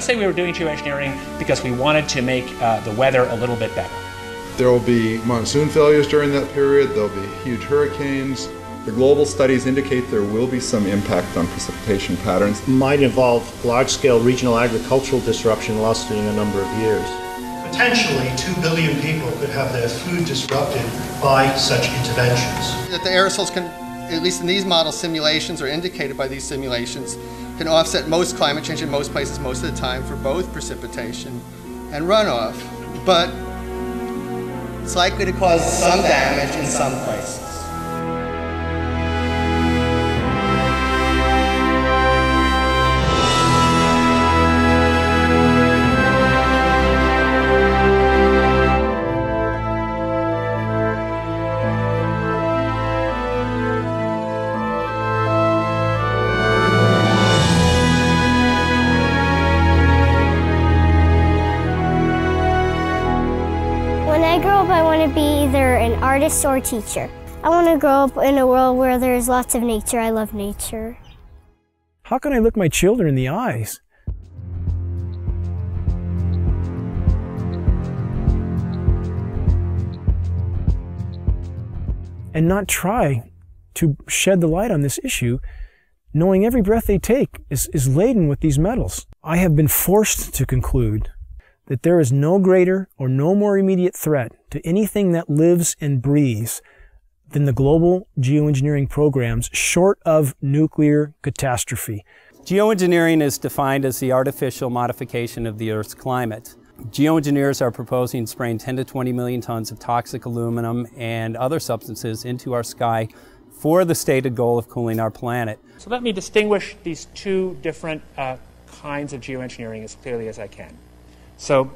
let's say we were doing geoengineering because we wanted to make uh, the weather a little bit better. There will be monsoon failures during that period, there'll be huge hurricanes. The global studies indicate there will be some impact on precipitation patterns. Might involve large-scale regional agricultural disruption lasting a number of years. Potentially, 2 billion people could have their food disrupted by such interventions. That the aerosols can, at least in these model simulations or indicated by these simulations, can offset most climate change in most places most of the time for both precipitation and runoff. But it's likely to cause some damage in some places. Artist or teacher. I want to grow up in a world where there's lots of nature. I love nature. How can I look my children in the eyes? And not try to shed the light on this issue, knowing every breath they take is, is laden with these metals. I have been forced to conclude that there is no greater or no more immediate threat to anything that lives and breathes than the global geoengineering programs short of nuclear catastrophe. Geoengineering is defined as the artificial modification of the Earth's climate. Geoengineers are proposing spraying 10 to 20 million tons of toxic aluminum and other substances into our sky for the stated goal of cooling our planet. So let me distinguish these two different uh, kinds of geoengineering as clearly as I can. So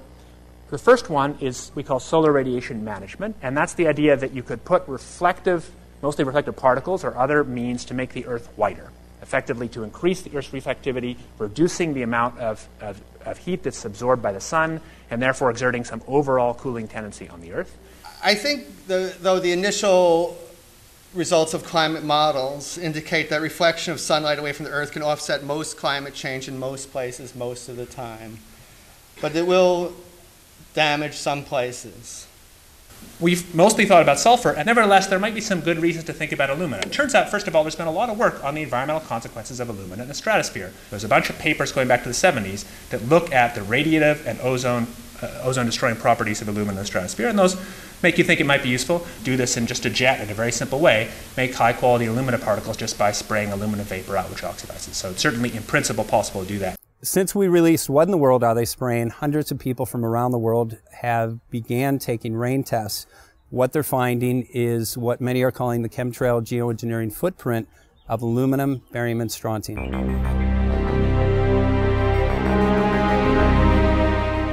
the first one is we call solar radiation management, and that's the idea that you could put reflective, mostly reflective particles or other means to make the Earth whiter, effectively to increase the Earth's reflectivity, reducing the amount of, of, of heat that's absorbed by the sun, and therefore exerting some overall cooling tendency on the Earth. I think, the, though, the initial results of climate models indicate that reflection of sunlight away from the Earth can offset most climate change in most places most of the time. But it will damage some places. We've mostly thought about sulfur, and nevertheless, there might be some good reasons to think about alumina. It turns out, first of all, there's been a lot of work on the environmental consequences of alumina in the stratosphere. There's a bunch of papers going back to the 70s that look at the radiative and ozone, uh, ozone destroying properties of alumina in the stratosphere, and those make you think it might be useful. Do this in just a jet in a very simple way. Make high quality alumina particles just by spraying aluminum vapor out, which oxidizes. So it's certainly in principle possible to do that. Since we released What in the World Are They Spraying, hundreds of people from around the world have began taking rain tests. What they're finding is what many are calling the chemtrail geoengineering footprint of aluminum, barium, and strontium.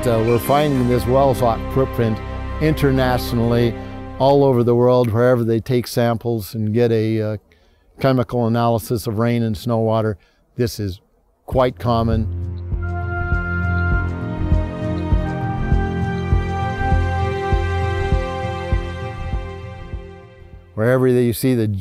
Uh, we're finding this well-thought footprint internationally, all over the world, wherever they take samples and get a uh, chemical analysis of rain and snow water. This is quite common. Wherever you see the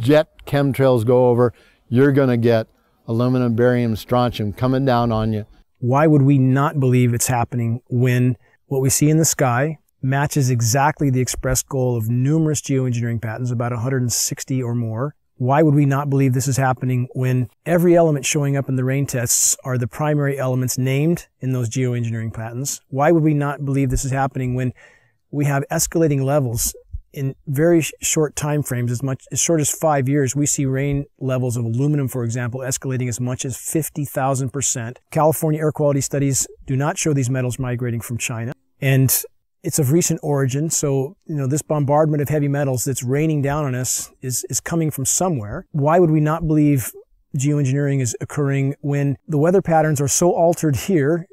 jet chemtrails go over, you're going to get aluminum, barium, strontium coming down on you. Why would we not believe it's happening when what we see in the sky matches exactly the expressed goal of numerous geoengineering patents, about 160 or more? Why would we not believe this is happening when every element showing up in the rain tests are the primary elements named in those geoengineering patents? Why would we not believe this is happening when we have escalating levels in very short time frames, as much as short as five years, we see rain levels of aluminum, for example, escalating as much as 50,000%. California air quality studies do not show these metals migrating from China. And it's of recent origin. So, you know, this bombardment of heavy metals that's raining down on us is, is coming from somewhere. Why would we not believe geoengineering is occurring when the weather patterns are so altered here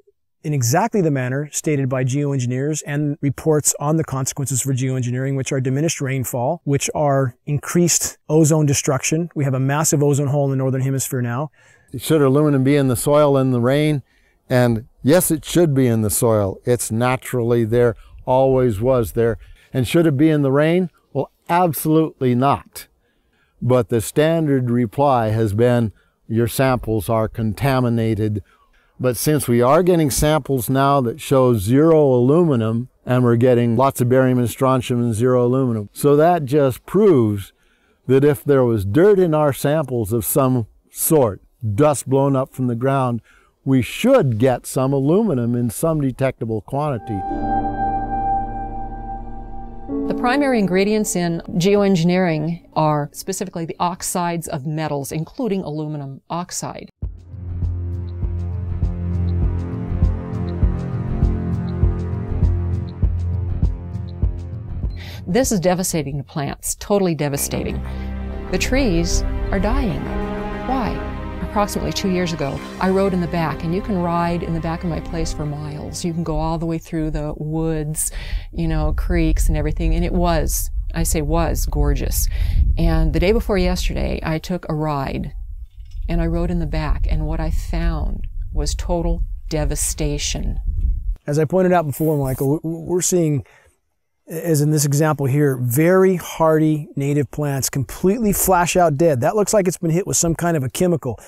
in exactly the manner stated by geoengineers and reports on the consequences for geoengineering, which are diminished rainfall, which are increased ozone destruction. We have a massive ozone hole in the northern hemisphere now. Should aluminum be in the soil in the rain? And yes, it should be in the soil. It's naturally there, always was there. And should it be in the rain? Well, absolutely not. But the standard reply has been your samples are contaminated But since we are getting samples now that show zero aluminum, and we're getting lots of barium and strontium and zero aluminum, so that just proves that if there was dirt in our samples of some sort, dust blown up from the ground, we should get some aluminum in some detectable quantity. The primary ingredients in geoengineering are specifically the oxides of metals, including aluminum oxide. This is devastating to plants, totally devastating. The trees are dying. Why? Approximately two years ago, I rode in the back, and you can ride in the back of my place for miles. You can go all the way through the woods, you know, creeks and everything, and it was, I say was, gorgeous. And the day before yesterday, I took a ride, and I rode in the back, and what I found was total devastation. As I pointed out before, Michael, we're seeing as in this example here, very hardy native plants completely flash out dead. That looks like it's been hit with some kind of a chemical.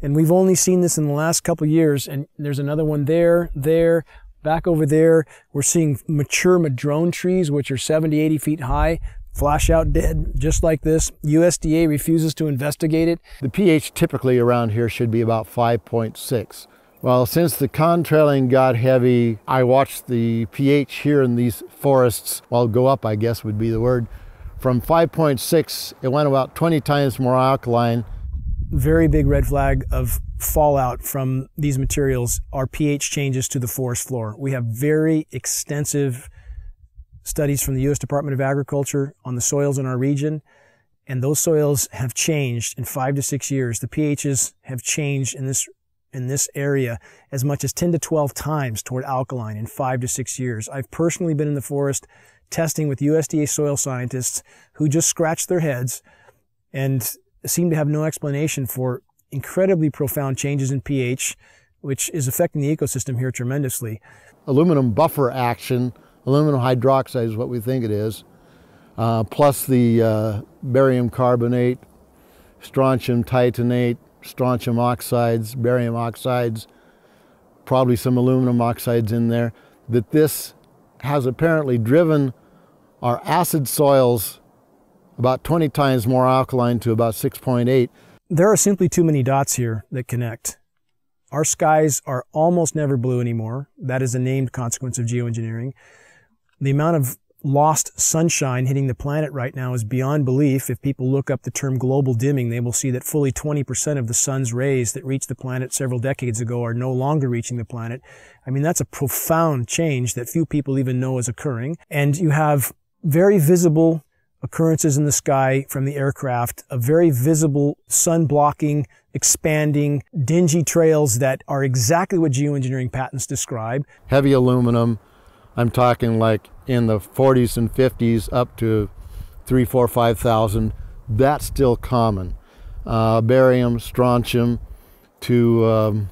And we've only seen this in the last couple years. And there's another one there, there, back over there. We're seeing mature madrone trees, which are 70, 80 feet high, flash out dead, just like this. USDA refuses to investigate it. The pH typically around here should be about 5.6. Well, since the contrailing got heavy, I watched the pH here in these forests, well, go up, I guess would be the word. From 5.6, it went about 20 times more alkaline. Very big red flag of fallout from these materials are pH changes to the forest floor. We have very extensive studies from the U.S. Department of Agriculture on the soils in our region, and those soils have changed in five to six years. The pHs have changed in this in this area as much as 10 to 12 times toward alkaline in five to six years. I've personally been in the forest testing with USDA soil scientists who just scratch their heads and seem to have no explanation for incredibly profound changes in pH, which is affecting the ecosystem here tremendously. Aluminum buffer action, aluminum hydroxide is what we think it is, uh, plus the uh, barium carbonate, strontium titanate, strontium oxides, barium oxides, probably some aluminum oxides in there, that this has apparently driven our acid soils about 20 times more alkaline to about 6.8. There are simply too many dots here that connect. Our skies are almost never blue anymore. That is a named consequence of geoengineering. The amount of lost sunshine hitting the planet right now is beyond belief. If people look up the term global dimming, they will see that fully 20% of the sun's rays that reached the planet several decades ago are no longer reaching the planet. I mean, that's a profound change that few people even know is occurring. And you have very visible occurrences in the sky from the aircraft, a very visible sun blocking, expanding, dingy trails that are exactly what geoengineering patents describe. Heavy aluminum, I'm talking like in the 40s and 50s up to three, four, five thousand. That's still common. Uh, barium, strontium to um,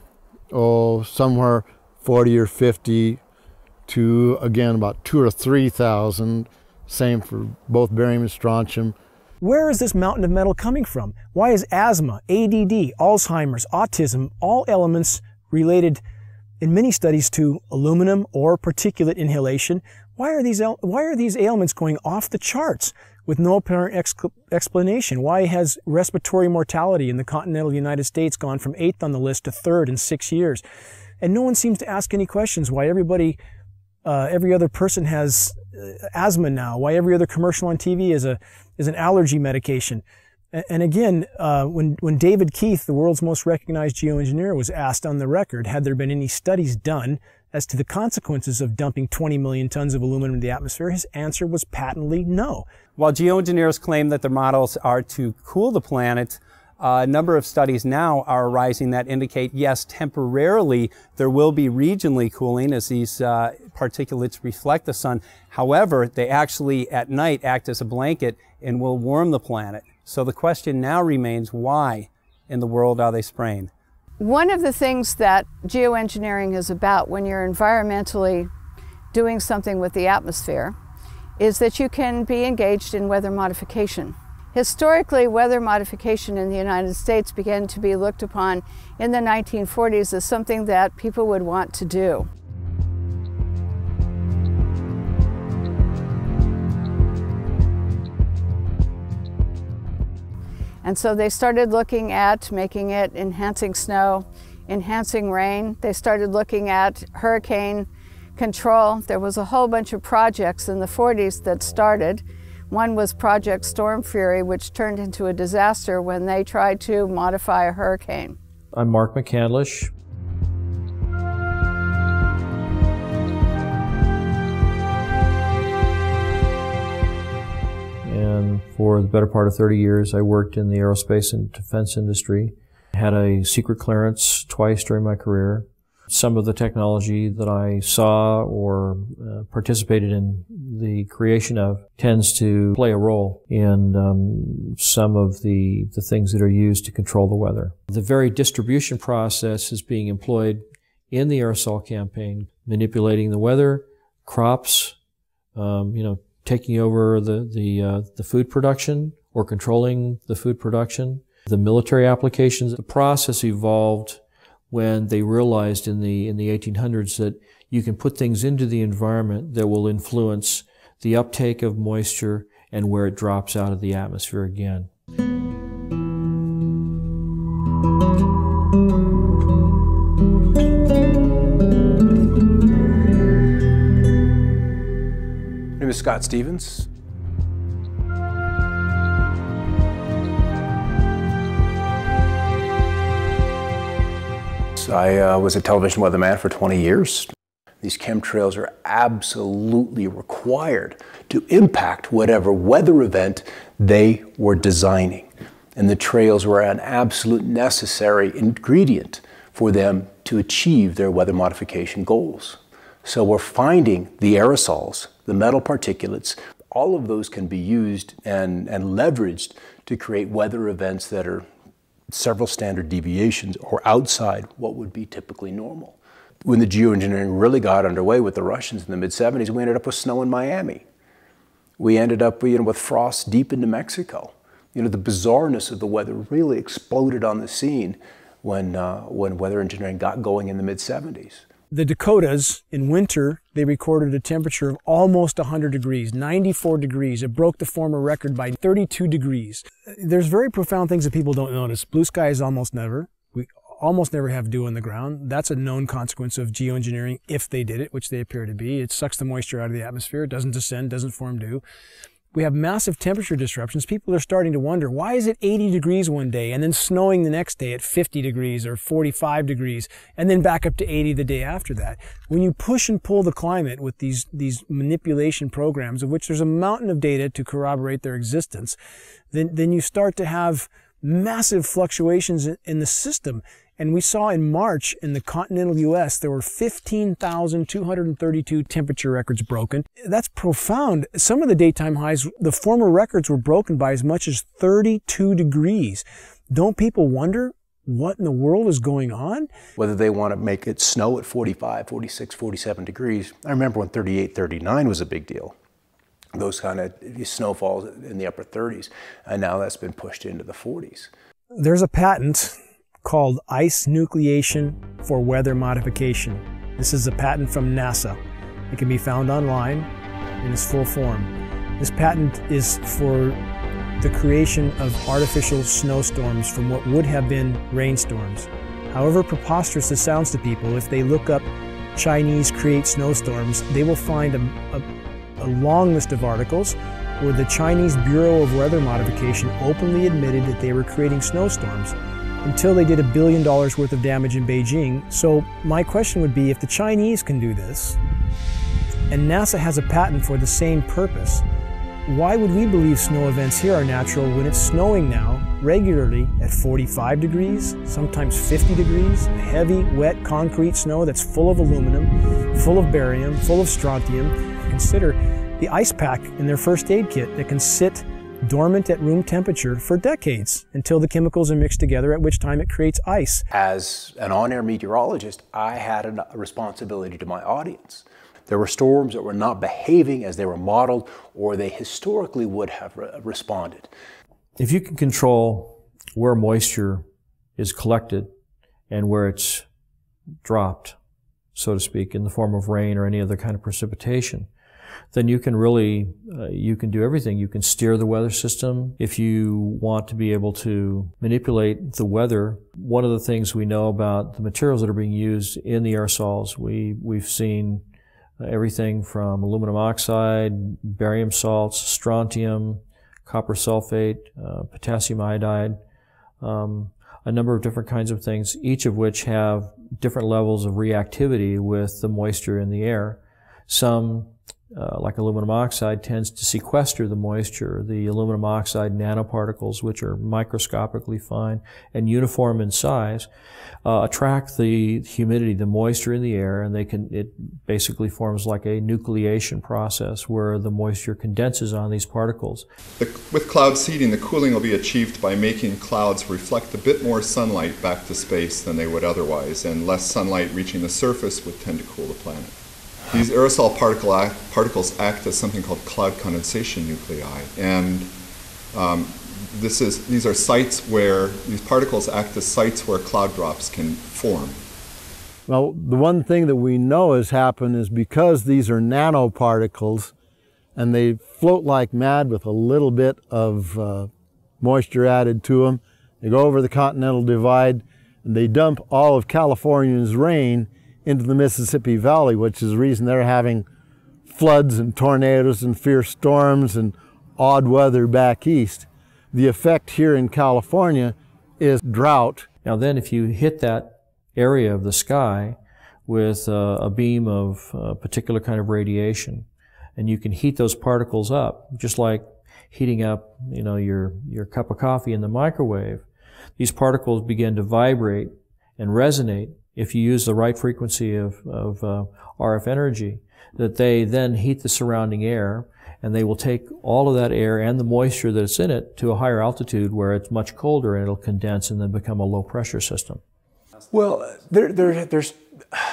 oh somewhere 40 or 50 to again about two or three thousand. Same for both barium and strontium. Where is this mountain of metal coming from? Why is asthma, ADD, Alzheimer's, autism, all elements related in many studies to aluminum or particulate inhalation. Why are these, why are these ailments going off the charts with no apparent ex explanation? Why has respiratory mortality in the continental United States gone from eighth on the list to third in six years? And no one seems to ask any questions why everybody, uh, every other person has uh, asthma now, why every other commercial on TV is a, is an allergy medication. And again, uh, when, when David Keith, the world's most recognized geoengineer, was asked on the record, had there been any studies done as to the consequences of dumping 20 million tons of aluminum into the atmosphere, his answer was patently no. While geoengineers claim that their models are to cool the planet, uh, a number of studies now are arising that indicate, yes, temporarily there will be regionally cooling as these uh, particulates reflect the sun. However, they actually at night act as a blanket and will warm the planet. So the question now remains why in the world are they spraying? One of the things that geoengineering is about when you're environmentally doing something with the atmosphere is that you can be engaged in weather modification. Historically, weather modification in the United States began to be looked upon in the 1940s as something that people would want to do. And so they started looking at making it enhancing snow, enhancing rain. They started looking at hurricane control. There was a whole bunch of projects in the 40s that started. One was Project Stormfury, which turned into a disaster when they tried to modify a hurricane. I'm Mark McCandlish. And for the better part of 30 years, I worked in the aerospace and defense industry. Had a secret clearance twice during my career. Some of the technology that I saw or uh, participated in the creation of tends to play a role in um, some of the, the things that are used to control the weather. The very distribution process is being employed in the aerosol campaign, manipulating the weather, crops, um, you know, taking over the the, uh, the food production or controlling the food production. The military applications. The process evolved when they realized in the in the 1800s that you can put things into the environment that will influence the uptake of moisture and where it drops out of the atmosphere again. Name is Scott Stevens. I uh, was a television weatherman for 20 years. These chemtrails are absolutely required to impact whatever weather event they were designing. And the trails were an absolute necessary ingredient for them to achieve their weather modification goals. So we're finding the aerosols, the metal particulates, all of those can be used and, and leveraged to create weather events that are several standard deviations or outside what would be typically normal. When the geoengineering really got underway with the Russians in the mid 70s, we ended up with snow in Miami. We ended up you know, with frost deep into Mexico. You know, the bizarreness of the weather really exploded on the scene when, uh, when weather engineering got going in the mid 70s. The Dakotas in winter, they recorded a temperature of almost 100 degrees, 94 degrees. It broke the former record by 32 degrees. There's very profound things that people don't notice. Blue skies almost never. We almost never have dew on the ground. That's a known consequence of geoengineering if they did it, which they appear to be. It sucks the moisture out of the atmosphere. It doesn't descend, doesn't form dew we have massive temperature disruptions. People are starting to wonder, why is it 80 degrees one day and then snowing the next day at 50 degrees or 45 degrees and then back up to 80 the day after that? When you push and pull the climate with these, these manipulation programs, of which there's a mountain of data to corroborate their existence, then, then you start to have massive fluctuations in the system. And we saw in March in the continental US, there were 15,232 temperature records broken. That's profound. Some of the daytime highs, the former records were broken by as much as 32 degrees. Don't people wonder what in the world is going on? Whether they want to make it snow at 45, 46, 47 degrees. I remember when 38, 39 was a big deal. Those kind of snowfalls in the upper 30s. And now that's been pushed into the 40s. There's a patent called Ice Nucleation for Weather Modification. This is a patent from NASA. It can be found online in its full form. This patent is for the creation of artificial snowstorms from what would have been rainstorms. However preposterous this sounds to people, if they look up Chinese create snowstorms, they will find a, a, a long list of articles where the Chinese Bureau of Weather Modification openly admitted that they were creating snowstorms until they did a billion dollars worth of damage in Beijing. So my question would be if the Chinese can do this, and NASA has a patent for the same purpose, why would we believe snow events here are natural when it's snowing now regularly at 45 degrees, sometimes 50 degrees, heavy, wet concrete snow that's full of aluminum, full of barium, full of strontium. Consider the ice pack in their first aid kit that can sit dormant at room temperature for decades until the chemicals are mixed together, at which time it creates ice. As an on air meteorologist, I had a responsibility to my audience. There were storms that were not behaving as they were modeled or they historically would have re responded. If you can control where moisture is collected and where it's dropped, so to speak, in the form of rain or any other kind of precipitation, then you can really, uh, you can do everything. You can steer the weather system. If you want to be able to manipulate the weather, one of the things we know about the materials that are being used in the aerosols, we, we've seen everything from aluminum oxide, barium salts, strontium, copper sulfate, uh, potassium iodide, um, a number of different kinds of things, each of which have different levels of reactivity with the moisture in the air. Some uh, like aluminum oxide, tends to sequester the moisture. The aluminum oxide nanoparticles, which are microscopically fine and uniform in size, uh, attract the humidity, the moisture in the air, and they can. It basically forms like a nucleation process where the moisture condenses on these particles. The, with cloud seeding, the cooling will be achieved by making clouds reflect a bit more sunlight back to space than they would otherwise, and less sunlight reaching the surface would tend to cool the planet. These aerosol particle act, particles act as something called cloud condensation nuclei, and um, this is, these are sites where these particles act as sites where cloud drops can form. Well, the one thing that we know has happened is because these are nanoparticles and they float like mad with a little bit of uh, moisture added to them, they go over the continental divide and they dump all of California's rain into the Mississippi Valley, which is the reason they're having floods and tornadoes and fierce storms and odd weather back east. The effect here in California is drought. Now then, if you hit that area of the sky with uh, a beam of a particular kind of radiation, and you can heat those particles up, just like heating up, you know, your, your cup of coffee in the microwave, these particles begin to vibrate and resonate if you use the right frequency of, of uh, RF energy, that they then heat the surrounding air and they will take all of that air and the moisture that's in it to a higher altitude where it's much colder and it'll condense and then become a low pressure system. Well, there, there, there's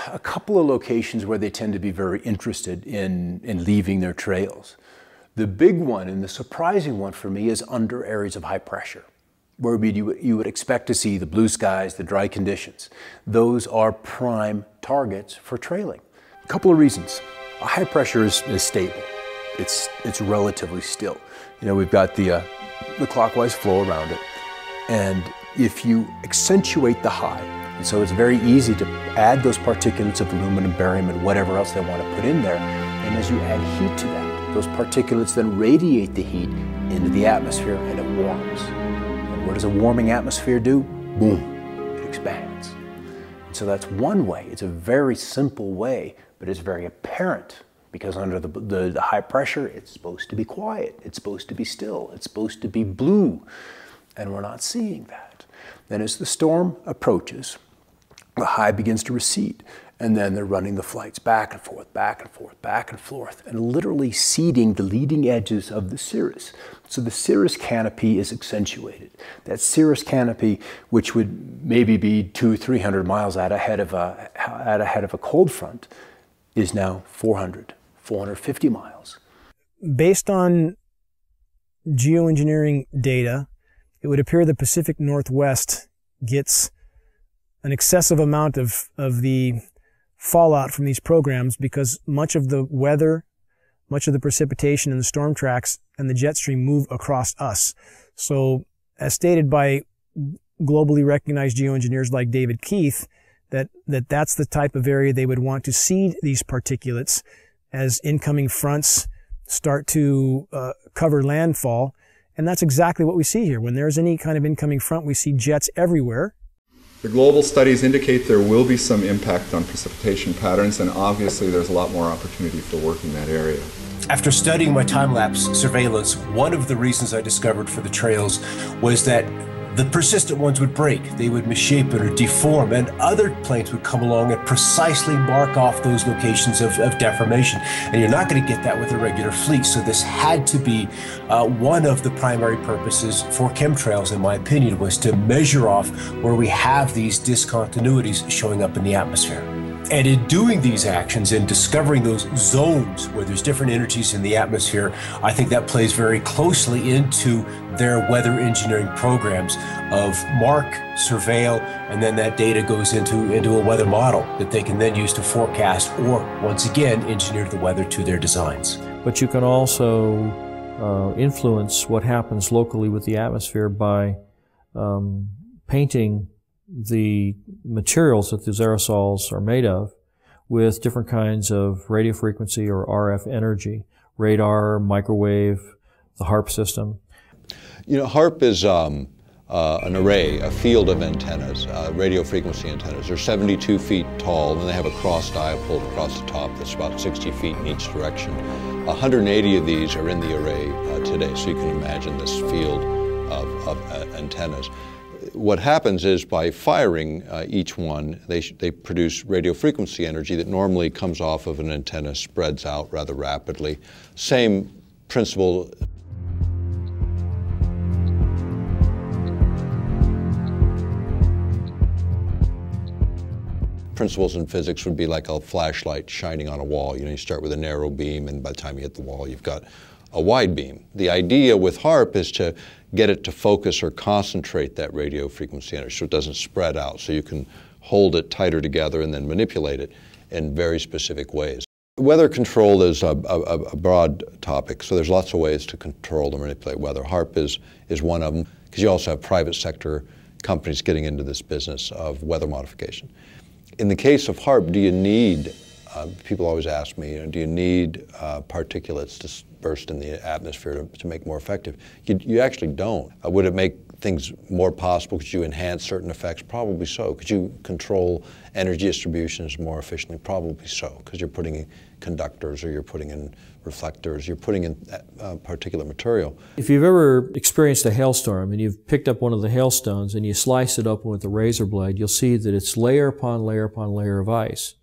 a couple of locations where they tend to be very interested in, in leaving their trails. The big one and the surprising one for me is under areas of high pressure where you, you would expect to see the blue skies, the dry conditions. Those are prime targets for trailing. A couple of reasons. A high pressure is, is stable. It's, it's relatively still. You know, we've got the, uh, the clockwise flow around it. And if you accentuate the high, and so it's very easy to add those particulates of aluminum, barium, and whatever else they want to put in there. And as you add heat to that, those particulates then radiate the heat into the atmosphere and it warms. What does a warming atmosphere do? Boom, it expands. And so that's one way. It's a very simple way, but it's very apparent because under the, the, the, high pressure, it's supposed to be quiet. It's supposed to be still. It's supposed to be blue. And we're not seeing that. Then as the storm approaches, the high begins to recede. And then they're running the flights back and forth, back and forth, back and forth, and literally seeding the leading edges of the cirrus. So the cirrus canopy is accentuated. That cirrus canopy, which would maybe be two, 300 miles out ahead of a, out ahead of a cold front, is now 400, 450 miles. Based on geoengineering data, it would appear the Pacific Northwest gets an excessive amount of, of the fallout from these programs because much of the weather, much of the precipitation and the storm tracks and the jet stream move across us. So as stated by globally recognized geoengineers like David Keith, that, that that's the type of area they would want to seed these particulates as incoming fronts start to uh, cover landfall. And that's exactly what we see here. When there's any kind of incoming front, we see jets everywhere. The global studies indicate there will be some impact on precipitation patterns, and obviously there's a lot more opportunity for work in that area. After studying my time-lapse surveillance, one of the reasons I discovered for the trails was that the persistent ones would break, they would misshape it or deform, and other planes would come along and precisely mark off those locations of, of deformation. And you're not going to get that with a regular fleet. So this had to be uh, one of the primary purposes for chemtrails, in my opinion, was to measure off where we have these discontinuities showing up in the atmosphere. And in doing these actions and discovering those zones where there's different energies in the atmosphere, I think that plays very closely into their weather engineering programs of mark, surveil, and then that data goes into, into a weather model that they can then use to forecast or, once again, engineer the weather to their designs. But you can also uh, influence what happens locally with the atmosphere by um, painting the materials that these aerosols are made of with different kinds of radio frequency or RF energy, radar, microwave, the HAARP system. You know, HAARP is um, uh, an array, a field of antennas, uh, radio frequency antennas. They're 72 feet tall, and they have a cross dipole across the top that's about 60 feet in each direction. 180 of these are in the array uh, today, so you can imagine this field of, of uh, antennas what happens is by firing uh, each one, they, they produce radio frequency energy that normally comes off of an antenna, spreads out rather rapidly. Same principle principles in physics would be like a flashlight shining on a wall. You know, you start with a narrow beam, and by the time you hit the wall, you've got a wide beam. The idea with HAARP is to get it to focus or concentrate that radio frequency energy so it doesn't spread out, so you can hold it tighter together and then manipulate it in very specific ways. Weather control is a, a, a broad topic, so there's lots of ways to control and manipulate weather. HAARP is, is one of them, because you also have private sector companies getting into this business of weather modification. In the case of HAARP, do you need, uh, people always ask me, you know, do you need uh, particulates to burst in the atmosphere to, to make more effective? You, you actually don't. Uh, would it make things more possible? Could you enhance certain effects? Probably so. Could you control energy distributions more efficiently? Probably so, because you're putting in conductors or you're putting in reflectors, you're putting in uh, particulate material. If you've ever experienced a hailstorm and you've picked up one of the hailstones and you slice it open with a razor blade, you'll see that it's layer upon layer upon layer of ice.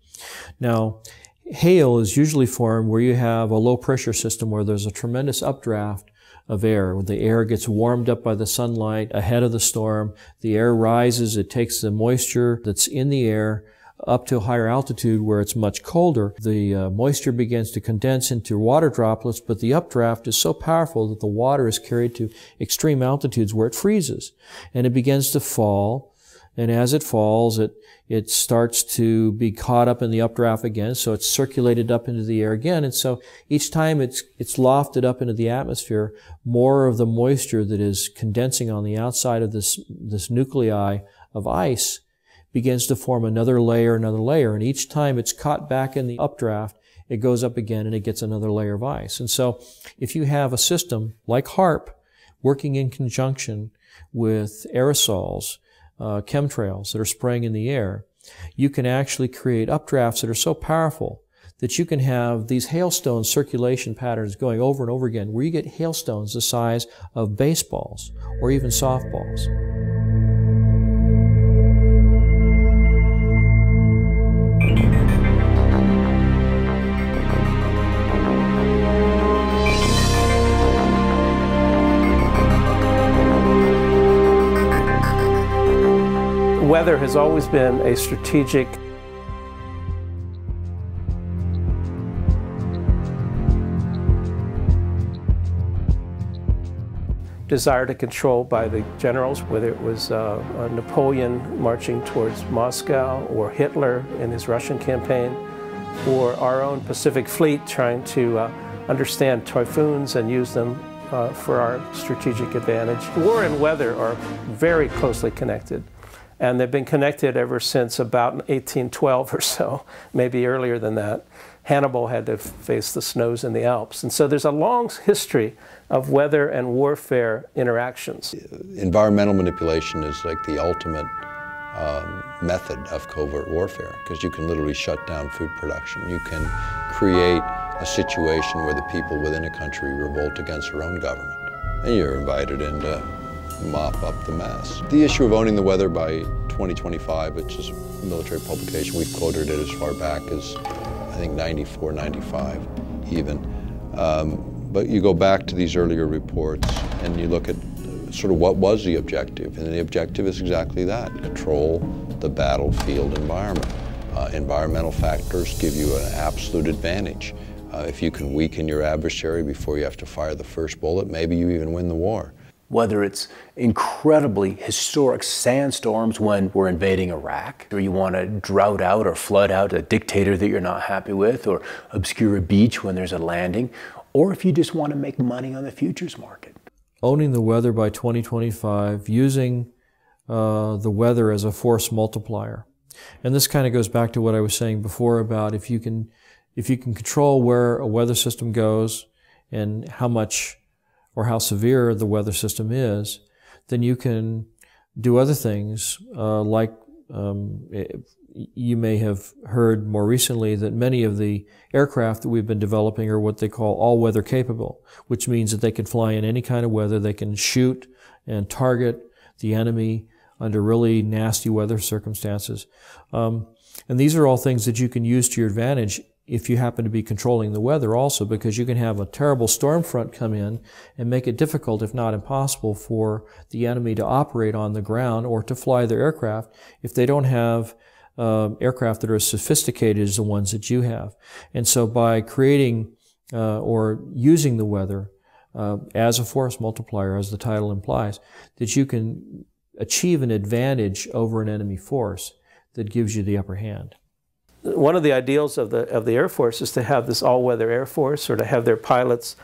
Now, hail is usually formed where you have a low pressure system where there's a tremendous updraft of air. The air gets warmed up by the sunlight ahead of the storm. The air rises. It takes the moisture that's in the air up to a higher altitude where it's much colder. The uh, moisture begins to condense into water droplets, but the updraft is so powerful that the water is carried to extreme altitudes where it freezes. And it begins to fall. And as it falls, it it starts to be caught up in the updraft again, so it's circulated up into the air again. And so each time it's, it's lofted up into the atmosphere, more of the moisture that is condensing on the outside of this, this nuclei of ice begins to form another layer, another layer. And each time it's caught back in the updraft, it goes up again and it gets another layer of ice. And so if you have a system like HAARP working in conjunction with aerosols, uh, chemtrails that are spraying in the air, you can actually create updrafts that are so powerful that you can have these hailstone circulation patterns going over and over again, where you get hailstones the size of baseballs or even softballs. Weather has always been a strategic desire to control by the generals, whether it was uh, Napoleon marching towards Moscow or Hitler in his Russian campaign, or our own Pacific Fleet trying to uh, understand typhoons and use them uh, for our strategic advantage. War and weather are very closely connected and they've been connected ever since about 1812 or so, maybe earlier than that. Hannibal had to face the snows in the Alps. And so there's a long history of weather and warfare interactions. Environmental manipulation is like the ultimate um, method of covert warfare because you can literally shut down food production. You can create a situation where the people within a country revolt against their own government. And you're invited into mop up the mess. The issue of owning the weather by 2025, which is a military publication, we've quoted it as far back as, I think, 94, 95 even. Um, but you go back to these earlier reports and you look at sort of what was the objective, and the objective is exactly that, control the battlefield environment. Uh, environmental factors give you an absolute advantage. Uh, if you can weaken your adversary before you have to fire the first bullet, maybe you even win the war. Whether it's incredibly historic sandstorms when we're invading Iraq, or you want to drought out or flood out a dictator that you're not happy with, or obscure a beach when there's a landing, or if you just want to make money on the futures market. Owning the weather by 2025, using uh, the weather as a force multiplier. And this kind of goes back to what I was saying before about if you can, if you can control where a weather system goes and how much or how severe the weather system is, then you can do other things uh, like um, you may have heard more recently that many of the aircraft that we've been developing are what they call all-weather capable, which means that they can fly in any kind of weather. They can shoot and target the enemy under really nasty weather circumstances. Um, and these are all things that you can use to your advantage if you happen to be controlling the weather also, because you can have a terrible storm front come in and make it difficult, if not impossible, for the enemy to operate on the ground or to fly their aircraft if they don't have uh, aircraft that are as sophisticated as the ones that you have. And so by creating uh, or using the weather uh, as a force multiplier, as the title implies, that you can achieve an advantage over an enemy force that gives you the upper hand. One of the ideals of the, of the Air Force is to have this all-weather Air Force or to have their pilots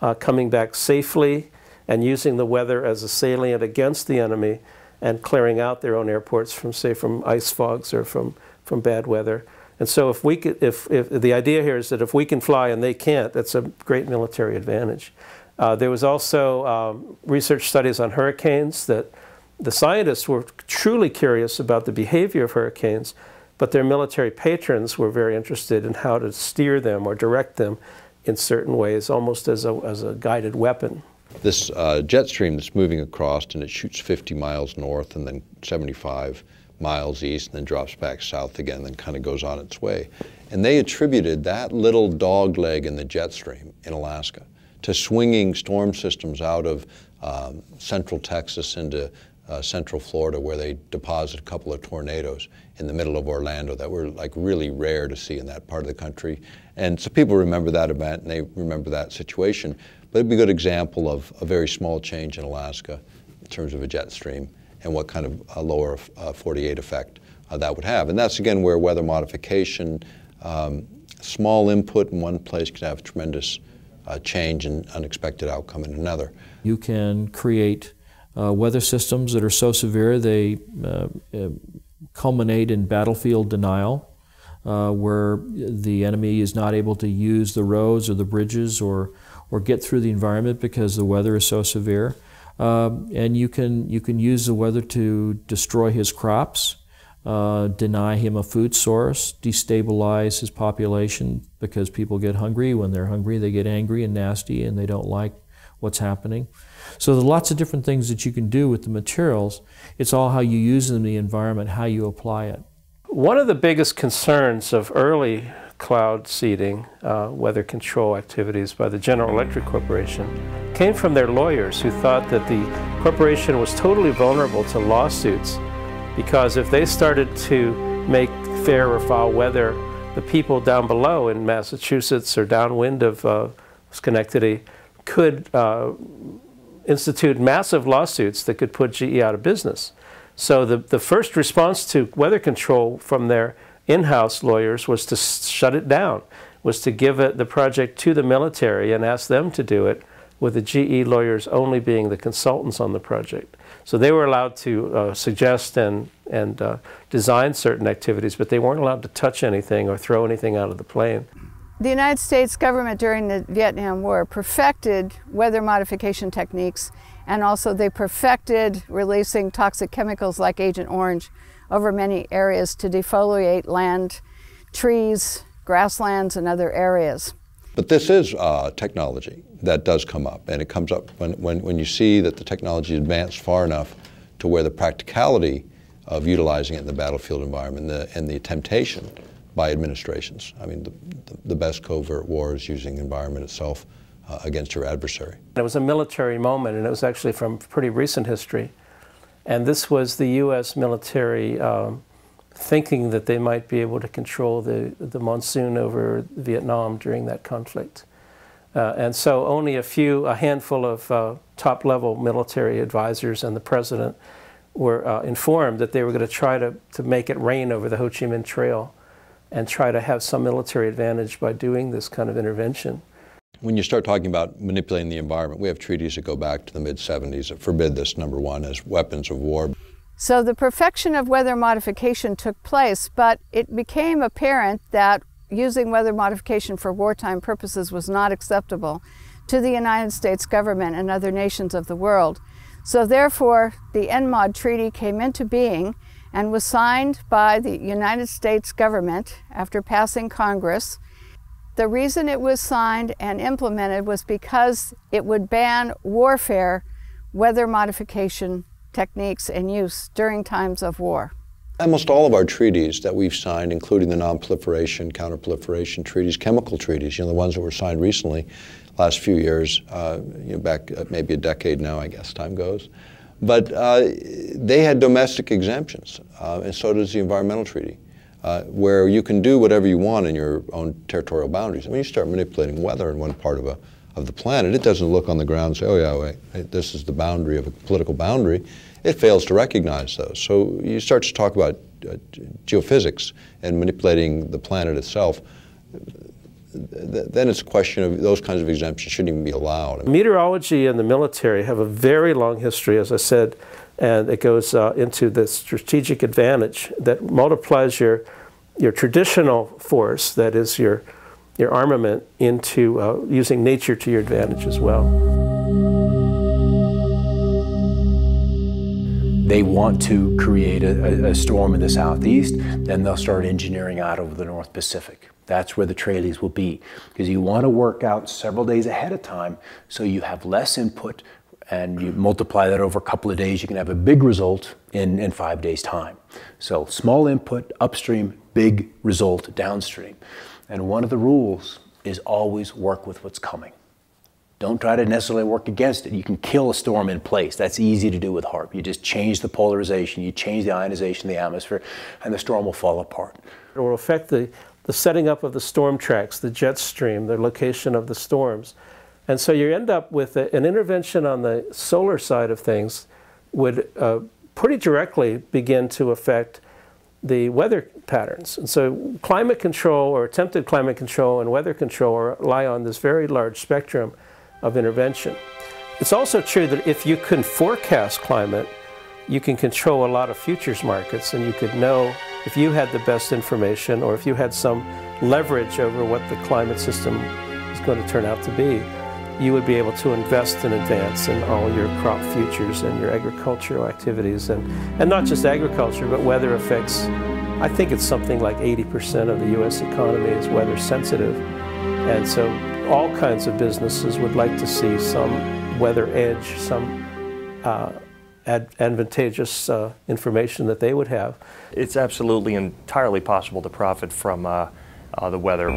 uh, coming back safely and using the weather as a salient against the enemy and clearing out their own airports from, say, from ice fogs or from, from bad weather. And so if we could, if, if the idea here is that if we can fly and they can't, that's a great military advantage. Uh, there was also um, research studies on hurricanes that the scientists were truly curious about the behavior of hurricanes, but their military patrons were very interested in how to steer them or direct them in certain ways, almost as a, as a guided weapon. This uh, jet stream that's moving across and it shoots 50 miles north and then 75 miles east and then drops back south again, then kind of goes on its way. And they attributed that little dog leg in the jet stream in Alaska to swinging storm systems out of um, central Texas into uh, central Florida where they deposit a couple of tornadoes in the middle of Orlando that were like really rare to see in that part of the country. And so people remember that event and they remember that situation. But it'd be a good example of a very small change in Alaska in terms of a jet stream and what kind of a lower uh, 48 effect uh, that would have. And that's again where weather modification, um, small input in one place can have tremendous uh, change and unexpected outcome in another. You can create uh, weather systems that are so severe they uh, culminate in battlefield denial, uh, where the enemy is not able to use the roads or the bridges or, or get through the environment because the weather is so severe. Um, and you can, you can use the weather to destroy his crops, uh, deny him a food source, destabilize his population because people get hungry. When they're hungry, they get angry and nasty and they don't like what's happening. So there are lots of different things that you can do with the materials. It's all how you use them in the environment, how you apply it. One of the biggest concerns of early cloud seeding, uh, weather control activities by the General Electric Corporation came from their lawyers who thought that the corporation was totally vulnerable to lawsuits because if they started to make fair or foul weather, the people down below in Massachusetts or downwind of uh, Schenectady could uh, institute massive lawsuits that could put GE out of business. So the, the first response to weather control from their in-house lawyers was to shut it down, was to give it, the project to the military and ask them to do it, with the GE lawyers only being the consultants on the project. So they were allowed to uh, suggest and, and uh, design certain activities, but they weren't allowed to touch anything or throw anything out of the plane. The United States government during the Vietnam War perfected weather modification techniques and also they perfected releasing toxic chemicals like Agent Orange over many areas to defoliate land, trees, grasslands, and other areas. But this is uh, technology that does come up, and it comes up when, when, when you see that the technology advanced far enough to where the practicality of utilizing it in the battlefield environment and the, and the temptation by administrations. I mean, the, the best covert war is using the environment itself uh, against your adversary. It was a military moment, and it was actually from pretty recent history. And this was the U.S. military um, thinking that they might be able to control the, the monsoon over Vietnam during that conflict. Uh, and so only a few, a handful of uh, top level military advisors and the president were uh, informed that they were going to try to, to make it rain over the Ho Chi Minh Trail and try to have some military advantage by doing this kind of intervention. When you start talking about manipulating the environment, we have treaties that go back to the mid 70s that forbid this, number one, as weapons of war. So the perfection of weather modification took place, but it became apparent that using weather modification for wartime purposes was not acceptable to the United States government and other nations of the world. So therefore, the ENMOD Treaty came into being and was signed by the United States government after passing Congress. The reason it was signed and implemented was because it would ban warfare, weather modification techniques and use during times of war. Almost all of our treaties that we've signed, including the non-proliferation, counter-proliferation treaties, chemical treaties, you know, the ones that were signed recently, last few years, uh, you know, back uh, maybe a decade now, I guess time goes. But uh, they had domestic exemptions, uh, and so does the Environmental Treaty, uh, where you can do whatever you want in your own territorial boundaries. When you start manipulating weather in one part of, a, of the planet, it doesn't look on the ground and say, oh yeah, wait, this is the boundary of a political boundary. It fails to recognize those. So you start to talk about uh, geophysics and manipulating the planet itself then it's a question of those kinds of exemptions shouldn't even be allowed. Meteorology and the military have a very long history, as I said, and it goes uh, into the strategic advantage that multiplies your, your traditional force, that is your, your armament, into uh, using nature to your advantage as well. They want to create a, a storm in the southeast, then they'll start engineering out over the North Pacific. That's where the trailees will be because you want to work out several days ahead of time so you have less input and you multiply that over a couple of days, you can have a big result in, in five days' time. So small input upstream, big result downstream. And one of the rules is always work with what's coming. Don't try to necessarily work against it. You can kill a storm in place. That's easy to do with HAARP. You just change the polarization, you change the ionization of the atmosphere, and the storm will fall apart. It will affect the the setting up of the storm tracks, the jet stream, the location of the storms. And so you end up with a, an intervention on the solar side of things would uh, pretty directly begin to affect the weather patterns. And so climate control or attempted climate control and weather control rely on this very large spectrum of intervention. It's also true that if you can forecast climate, you can control a lot of futures markets and you could know if you had the best information or if you had some leverage over what the climate system is going to turn out to be, you would be able to invest in advance in all your crop futures and your agricultural activities and, and not just agriculture but weather effects. I think it's something like 80% of the US economy is weather sensitive and so all kinds of businesses would like to see some weather edge, some uh, advantageous uh, information that they would have. It's absolutely entirely possible to profit from uh, uh, the weather.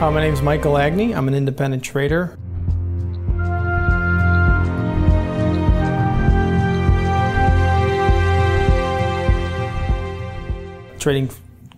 Uh, my name is Michael Agney. I'm an independent trader. Trading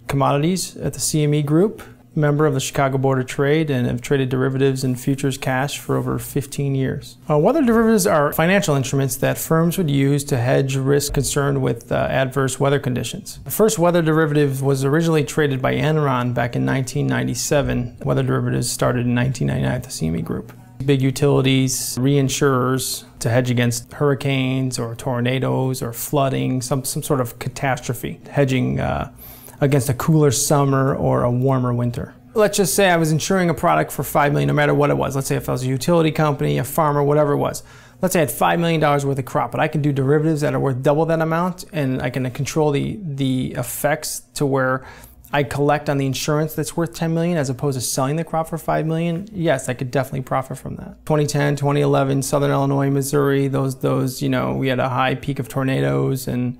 commodities at the CME Group member of the Chicago Board of Trade and have traded derivatives and futures cash for over 15 years. Uh, weather derivatives are financial instruments that firms would use to hedge risk concerned with uh, adverse weather conditions. The first weather derivative was originally traded by Enron back in 1997. Weather derivatives started in 1999 at the CME Group. Big utilities, reinsurers to hedge against hurricanes or tornadoes or flooding, some, some sort of catastrophe, hedging uh, against a cooler summer or a warmer winter. Let's just say I was insuring a product for 5 million, no matter what it was. Let's say if I was a utility company, a farmer, whatever it was. Let's say I had $5 million worth of crop, but I can do derivatives that are worth double that amount and I can control the, the effects to where I collect on the insurance that's worth 10 million as opposed to selling the crop for 5 million, yes, I could definitely profit from that. 2010, 2011, Southern Illinois, Missouri, those, those, you know, we had a high peak of tornadoes and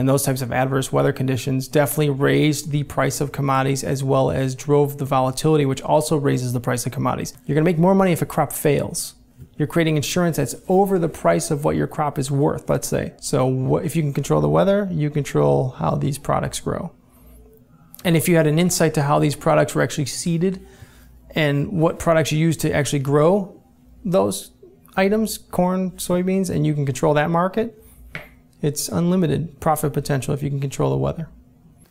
and those types of adverse weather conditions definitely raised the price of commodities as well as drove the volatility, which also raises the price of commodities. You're going to make more money if a crop fails. You're creating insurance that's over the price of what your crop is worth, let's say. So if you can control the weather, you control how these products grow. And if you had an insight to how these products were actually seeded and what products you use to actually grow those items, corn, soybeans, and you can control that market, it's unlimited profit potential if you can control the weather.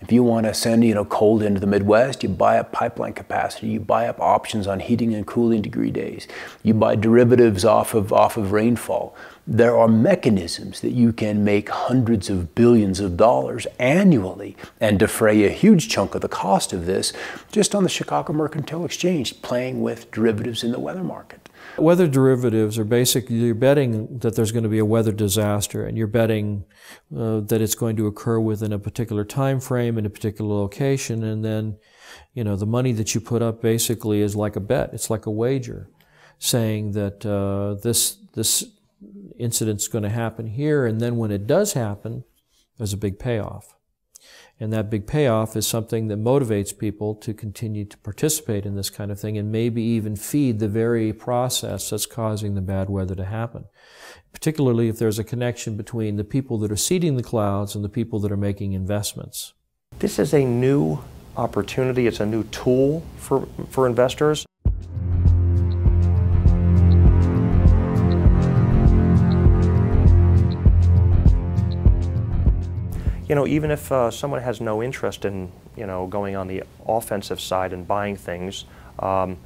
If you want to send, you know, cold into the Midwest, you buy up pipeline capacity, you buy up options on heating and cooling degree days, you buy derivatives off of, off of rainfall. There are mechanisms that you can make hundreds of billions of dollars annually and defray a huge chunk of the cost of this just on the Chicago Mercantile Exchange, playing with derivatives in the weather market. Weather derivatives are basically you're betting that there's going to be a weather disaster, and you're betting uh, that it's going to occur within a particular time frame in a particular location, and then you know the money that you put up basically is like a bet. It's like a wager, saying that uh, this this incident's going to happen here, and then when it does happen, there's a big payoff. And that big payoff is something that motivates people to continue to participate in this kind of thing and maybe even feed the very process that's causing the bad weather to happen. Particularly if there's a connection between the people that are seeding the clouds and the people that are making investments. This is a new opportunity, it's a new tool for, for investors. You know, even if uh, someone has no interest in, you know, going on the offensive side and buying things, um,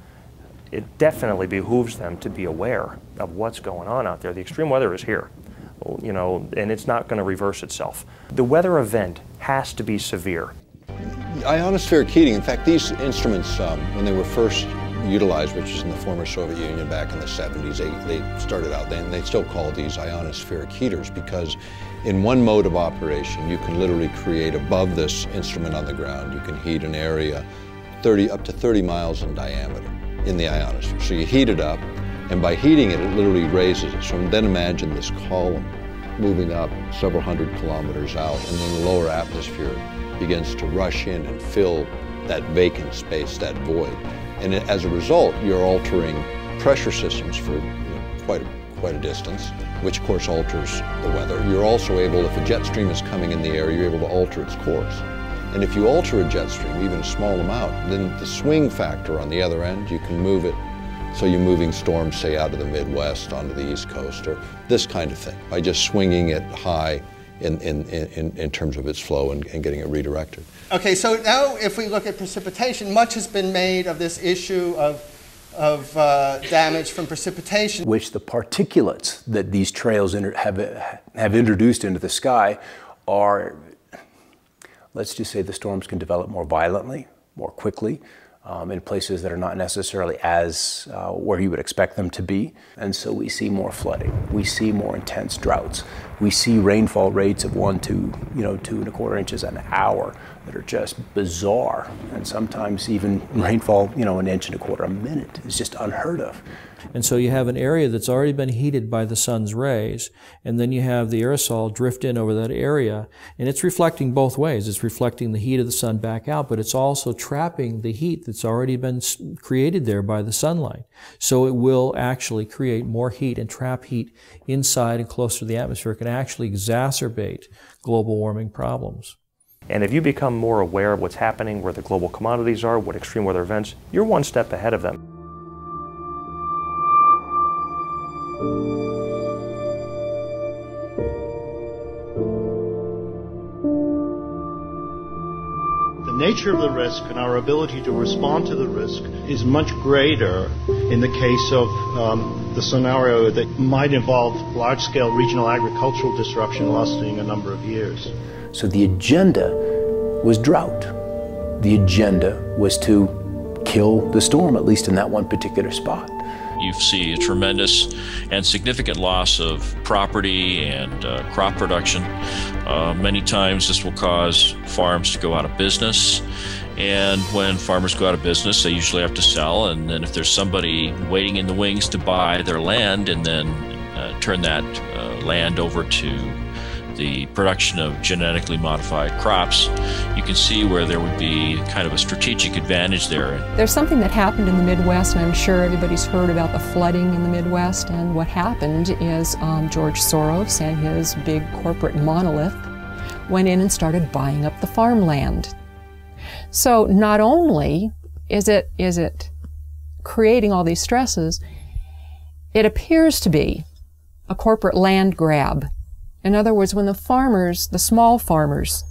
it definitely behooves them to be aware of what's going on out there. The extreme weather is here, you know, and it's not going to reverse itself. The weather event has to be severe. Ionospheric heating, in fact, these instruments, um, when they were first utilized, which is in the former Soviet Union back in the 70s, they, they started out then, they still call these ionospheric heaters because in one mode of operation, you can literally create above this instrument on the ground, you can heat an area 30, up to 30 miles in diameter in the ionosphere. So you heat it up, and by heating it, it literally raises it. So then imagine this column moving up several hundred kilometers out, and then the lower atmosphere begins to rush in and fill that vacant space, that void. And as a result, you're altering pressure systems for you know, quite a quite a distance, which of course alters the weather. You're also able, if a jet stream is coming in the air, you're able to alter its course. And if you alter a jet stream, even a small amount, then the swing factor on the other end, you can move it so you're moving storms, say, out of the Midwest onto the East Coast, or this kind of thing, by just swinging it high in, in, in, in terms of its flow and, and getting it redirected. Okay, so now if we look at precipitation, much has been made of this issue of of uh, damage from precipitation. Which the particulates that these trails have, have introduced into the sky are, let's just say the storms can develop more violently, more quickly, um, in places that are not necessarily as uh, where you would expect them to be. And so we see more flooding. We see more intense droughts. We see rainfall rates of one to, you know, two and a quarter inches an hour that are just bizarre. And sometimes even rainfall, you know, an inch and a quarter a minute is just unheard of. And so you have an area that's already been heated by the sun's rays, and then you have the aerosol drift in over that area, and it's reflecting both ways. It's reflecting the heat of the sun back out, but it's also trapping the heat that's already been created there by the sunlight. So it will actually create more heat and trap heat inside and closer to the atmosphere. It can actually exacerbate global warming problems. And if you become more aware of what's happening, where the global commodities are, what extreme weather events, you're one step ahead of them. The nature of the risk and our ability to respond to the risk is much greater in the case of um, the scenario that might involve large-scale regional agricultural disruption lasting a number of years. So the agenda was drought. The agenda was to kill the storm, at least in that one particular spot. You see a tremendous and significant loss of property and uh, crop production. Uh, many times, this will cause farms to go out of business. And when farmers go out of business, they usually have to sell. And then, if there's somebody waiting in the wings to buy their land and then uh, turn that uh, land over to the production of genetically modified crops, you can see where there would be kind of a strategic advantage there. There's something that happened in the Midwest, and I'm sure everybody's heard about the flooding in the Midwest. And what happened is um, George Soros and his big corporate monolith went in and started buying up the farmland. So not only is it is it creating all these stresses, it appears to be a corporate land grab. In other words, when the farmers, the small farmers,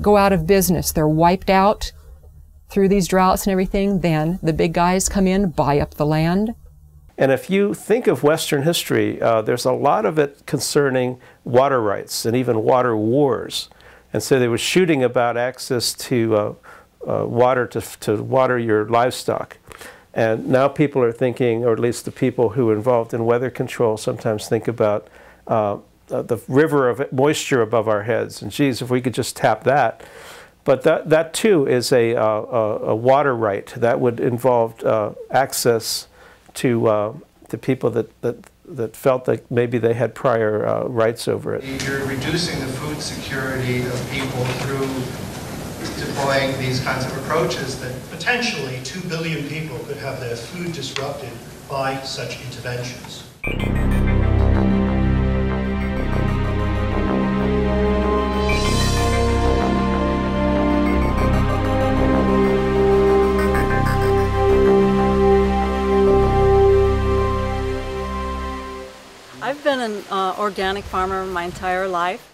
go out of business, they're wiped out through these droughts and everything, then the big guys come in, buy up the land. And if you think of Western history, uh, there's a lot of it concerning water rights and even water wars. And so they were shooting about access to uh, uh, water to, to water your livestock. And now people are thinking, or at least the people who are involved in weather control sometimes think about uh, uh, the river of moisture above our heads. And geez, if we could just tap that. But that, that too is a, uh, a, water right that would involve uh, access to, uh, to people that, that, that felt that maybe they had prior uh, rights over it. You're reducing the food security of people through deploying these kinds of approaches that potentially 2 billion people could have their food disrupted by such interventions. Organic farmer my entire life.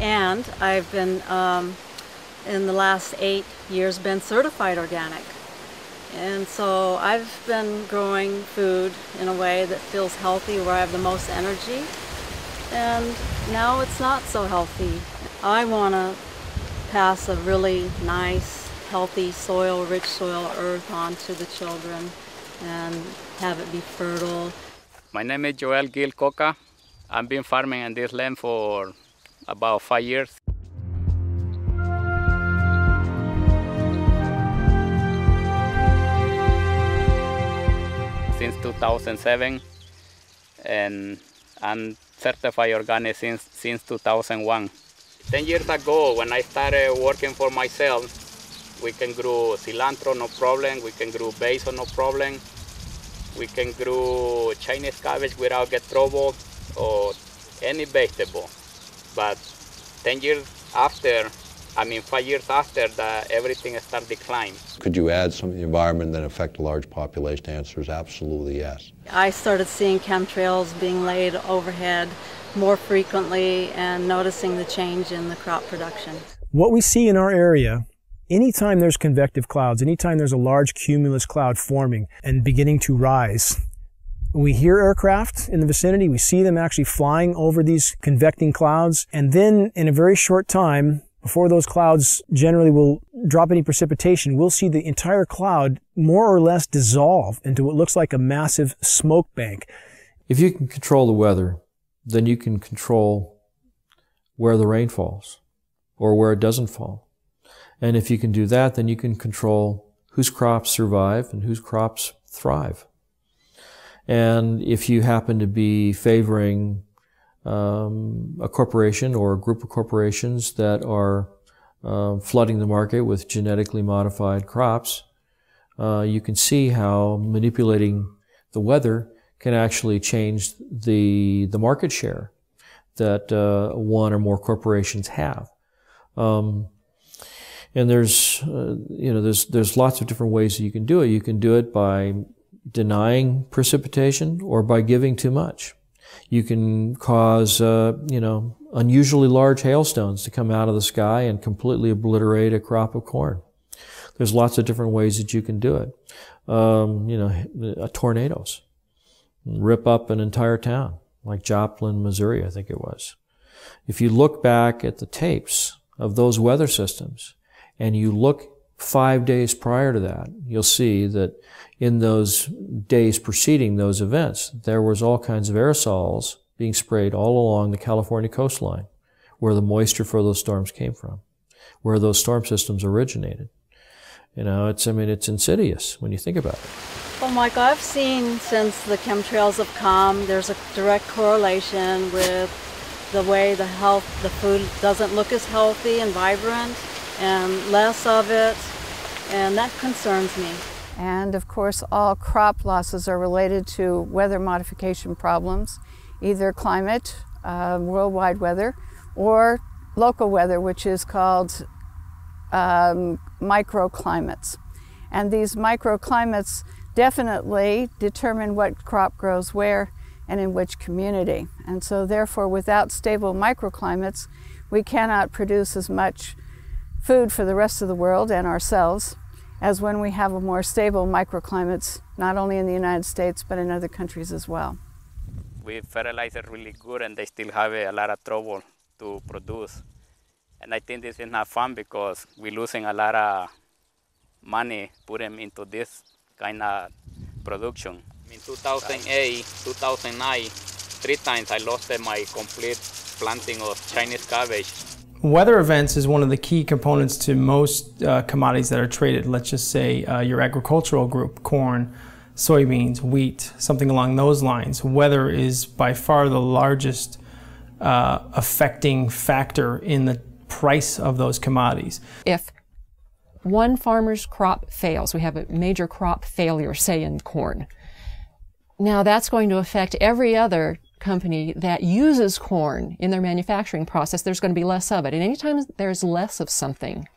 And I've been, um, in the last eight years, been certified organic. And so I've been growing food in a way that feels healthy, where I have the most energy. And now it's not so healthy. I want to pass a really nice, healthy soil, rich soil, earth on to the children and have it be fertile. My name is Joel Gil Coca. I've been farming in this land for about five years. Since 2007, and I'm certified organic since, since 2001. 10 years ago, when I started working for myself, we can grow cilantro, no problem. We can grow basil, no problem. We can grow Chinese cabbage without get trouble or any vegetable. But 10 years after, I mean, five years after, that everything started decline. Could you add some of the environment that affect a large population? The answer is absolutely yes. I started seeing chemtrails being laid overhead more frequently and noticing the change in the crop production. What we see in our area, anytime there's convective clouds, anytime there's a large cumulus cloud forming and beginning to rise, we hear aircraft in the vicinity. We see them actually flying over these convecting clouds. And then in a very short time, before those clouds generally will drop any precipitation, we'll see the entire cloud more or less dissolve into what looks like a massive smoke bank. If you can control the weather, then you can control where the rain falls or where it doesn't fall. And if you can do that, then you can control whose crops survive and whose crops thrive. And if you happen to be favoring um, a corporation or a group of corporations that are uh, flooding the market with genetically modified crops, uh, you can see how manipulating the weather can actually change the the market share that uh, one or more corporations have. Um, and there's uh, you know there's there's lots of different ways that you can do it. You can do it by denying precipitation or by giving too much. You can cause, uh, you know, unusually large hailstones to come out of the sky and completely obliterate a crop of corn. There's lots of different ways that you can do it. Um, you know, tornadoes rip up an entire town, like Joplin, Missouri, I think it was. If you look back at the tapes of those weather systems and you look five days prior to that, you'll see that in those days preceding those events, there was all kinds of aerosols being sprayed all along the California coastline where the moisture for those storms came from, where those storm systems originated. You know, it's, I mean, it's insidious when you think about it. Well, Mike, I've seen since the chemtrails have come, there's a direct correlation with the way the health, the food doesn't look as healthy and vibrant, and less of it, and that concerns me. And of course, all crop losses are related to weather modification problems, either climate, uh, worldwide weather, or local weather, which is called um, microclimates. And these microclimates definitely determine what crop grows where and in which community. And so therefore, without stable microclimates, we cannot produce as much food for the rest of the world and ourselves as when we have a more stable microclimates, not only in the United States, but in other countries as well. We fertilize it really good and they still have a lot of trouble to produce. And I think this is not fun because we're losing a lot of money putting into this kind of production. In 2008, 2009, three times I lost my complete planting of Chinese cabbage. Weather events is one of the key components to most uh, commodities that are traded. Let's just say uh, your agricultural group, corn, soybeans, wheat, something along those lines. Weather is by far the largest uh, affecting factor in the price of those commodities. If one farmer's crop fails, we have a major crop failure, say in corn, now that's going to affect every other company that uses corn in their manufacturing process. There's going to be less of it. And anytime there's less of something,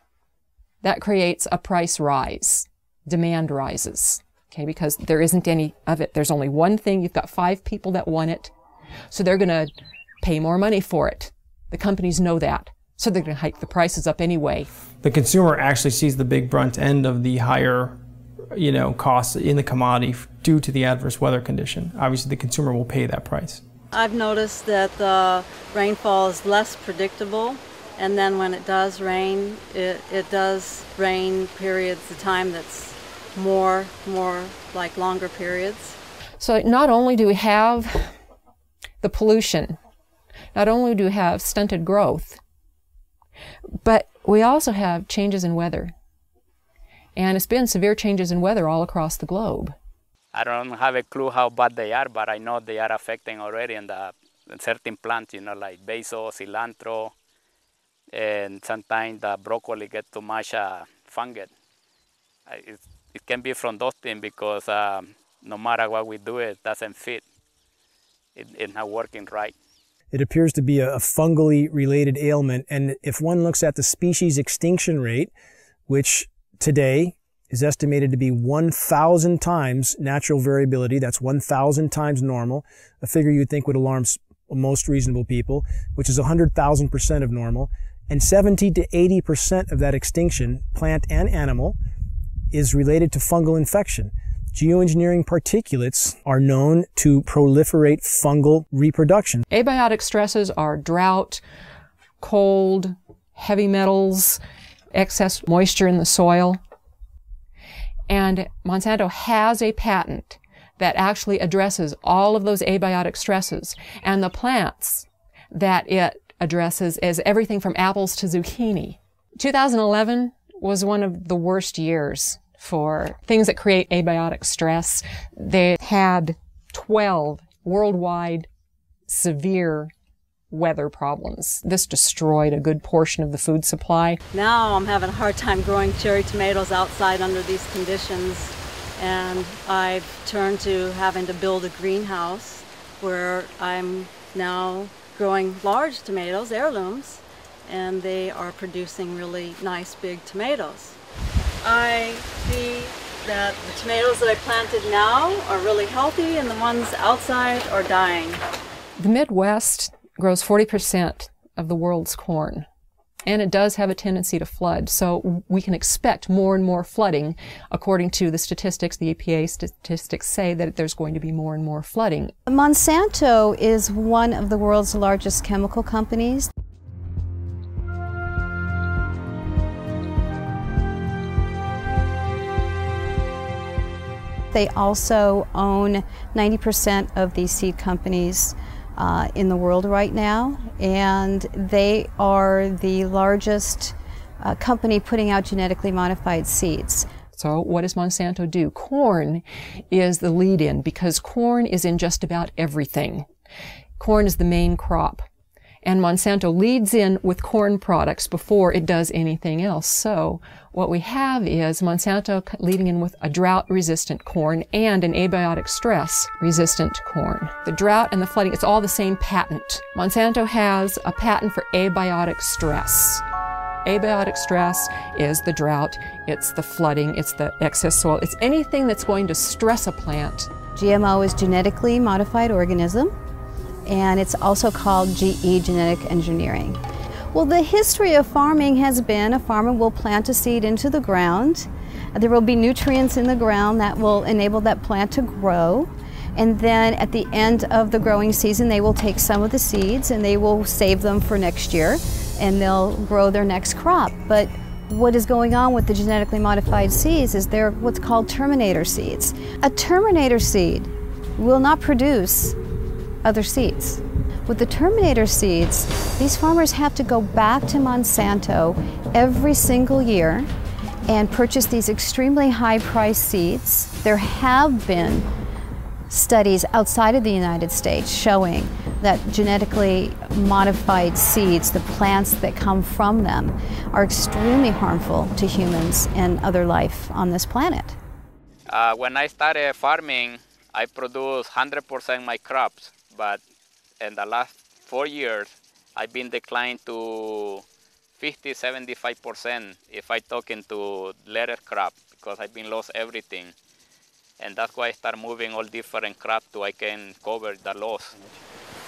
that creates a price rise. Demand rises. Okay, because there isn't any of it. There's only one thing. You've got five people that want it. So they're going to pay more money for it. The companies know that. So they're going to hike the prices up anyway. The consumer actually sees the big brunt end of the higher you know, costs in the commodity due to the adverse weather condition. Obviously, the consumer will pay that price. I've noticed that the rainfall is less predictable, and then when it does rain, it, it does rain periods of time that's more, more like longer periods. So not only do we have the pollution, not only do we have stunted growth, but we also have changes in weather. And it's been severe changes in weather all across the globe. I don't have a clue how bad they are, but I know they are affecting already in the in certain plants, you know, like basil, cilantro, and sometimes the broccoli get too much uh, fungus. It, it can be from those things because um, no matter what we do, it doesn't fit. It, it's not working right. It appears to be a, a fungally related ailment, and if one looks at the species extinction rate, which today is estimated to be 1,000 times natural variability. That's 1,000 times normal, a figure you'd think would alarm most reasonable people, which is 100,000% of normal. And 70 to 80% of that extinction, plant and animal, is related to fungal infection. Geoengineering particulates are known to proliferate fungal reproduction. Abiotic stresses are drought, cold, heavy metals, excess moisture in the soil. And Monsanto has a patent that actually addresses all of those abiotic stresses. And the plants that it addresses is everything from apples to zucchini. 2011 was one of the worst years for things that create abiotic stress. They had 12 worldwide severe weather problems. This destroyed a good portion of the food supply. Now I'm having a hard time growing cherry tomatoes outside under these conditions and I've turned to having to build a greenhouse where I'm now growing large tomatoes, heirlooms, and they are producing really nice big tomatoes. I see that the tomatoes that I planted now are really healthy and the ones outside are dying. The Midwest grows 40% of the world's corn. And it does have a tendency to flood. So we can expect more and more flooding. According to the statistics, the EPA statistics say that there's going to be more and more flooding. Monsanto is one of the world's largest chemical companies. They also own 90% of these seed companies uh, in the world right now, and they are the largest uh, company putting out genetically modified seeds. So what does Monsanto do? Corn is the lead in because corn is in just about everything. Corn is the main crop. And Monsanto leads in with corn products before it does anything else. So what we have is Monsanto leading in with a drought resistant corn and an abiotic stress resistant corn. The drought and the flooding, it's all the same patent. Monsanto has a patent for abiotic stress. Abiotic stress is the drought, it's the flooding, it's the excess soil, it's anything that's going to stress a plant. GMO is genetically modified organism, and it's also called GE genetic engineering. Well, the history of farming has been a farmer will plant a seed into the ground. There will be nutrients in the ground that will enable that plant to grow. And then at the end of the growing season, they will take some of the seeds and they will save them for next year and they'll grow their next crop. But what is going on with the genetically modified seeds is they're what's called terminator seeds. A terminator seed will not produce other seeds. With the terminator seeds, these farmers have to go back to Monsanto every single year and purchase these extremely high priced seeds. There have been studies outside of the United States showing that genetically modified seeds, the plants that come from them, are extremely harmful to humans and other life on this planet. Uh, when I started farming, I produced 100% my crops, but in the last four years, I've been declined to 50, 75% if I talk into letter crop because I've been lost everything and that's why I start moving all different crop to I can cover the loss.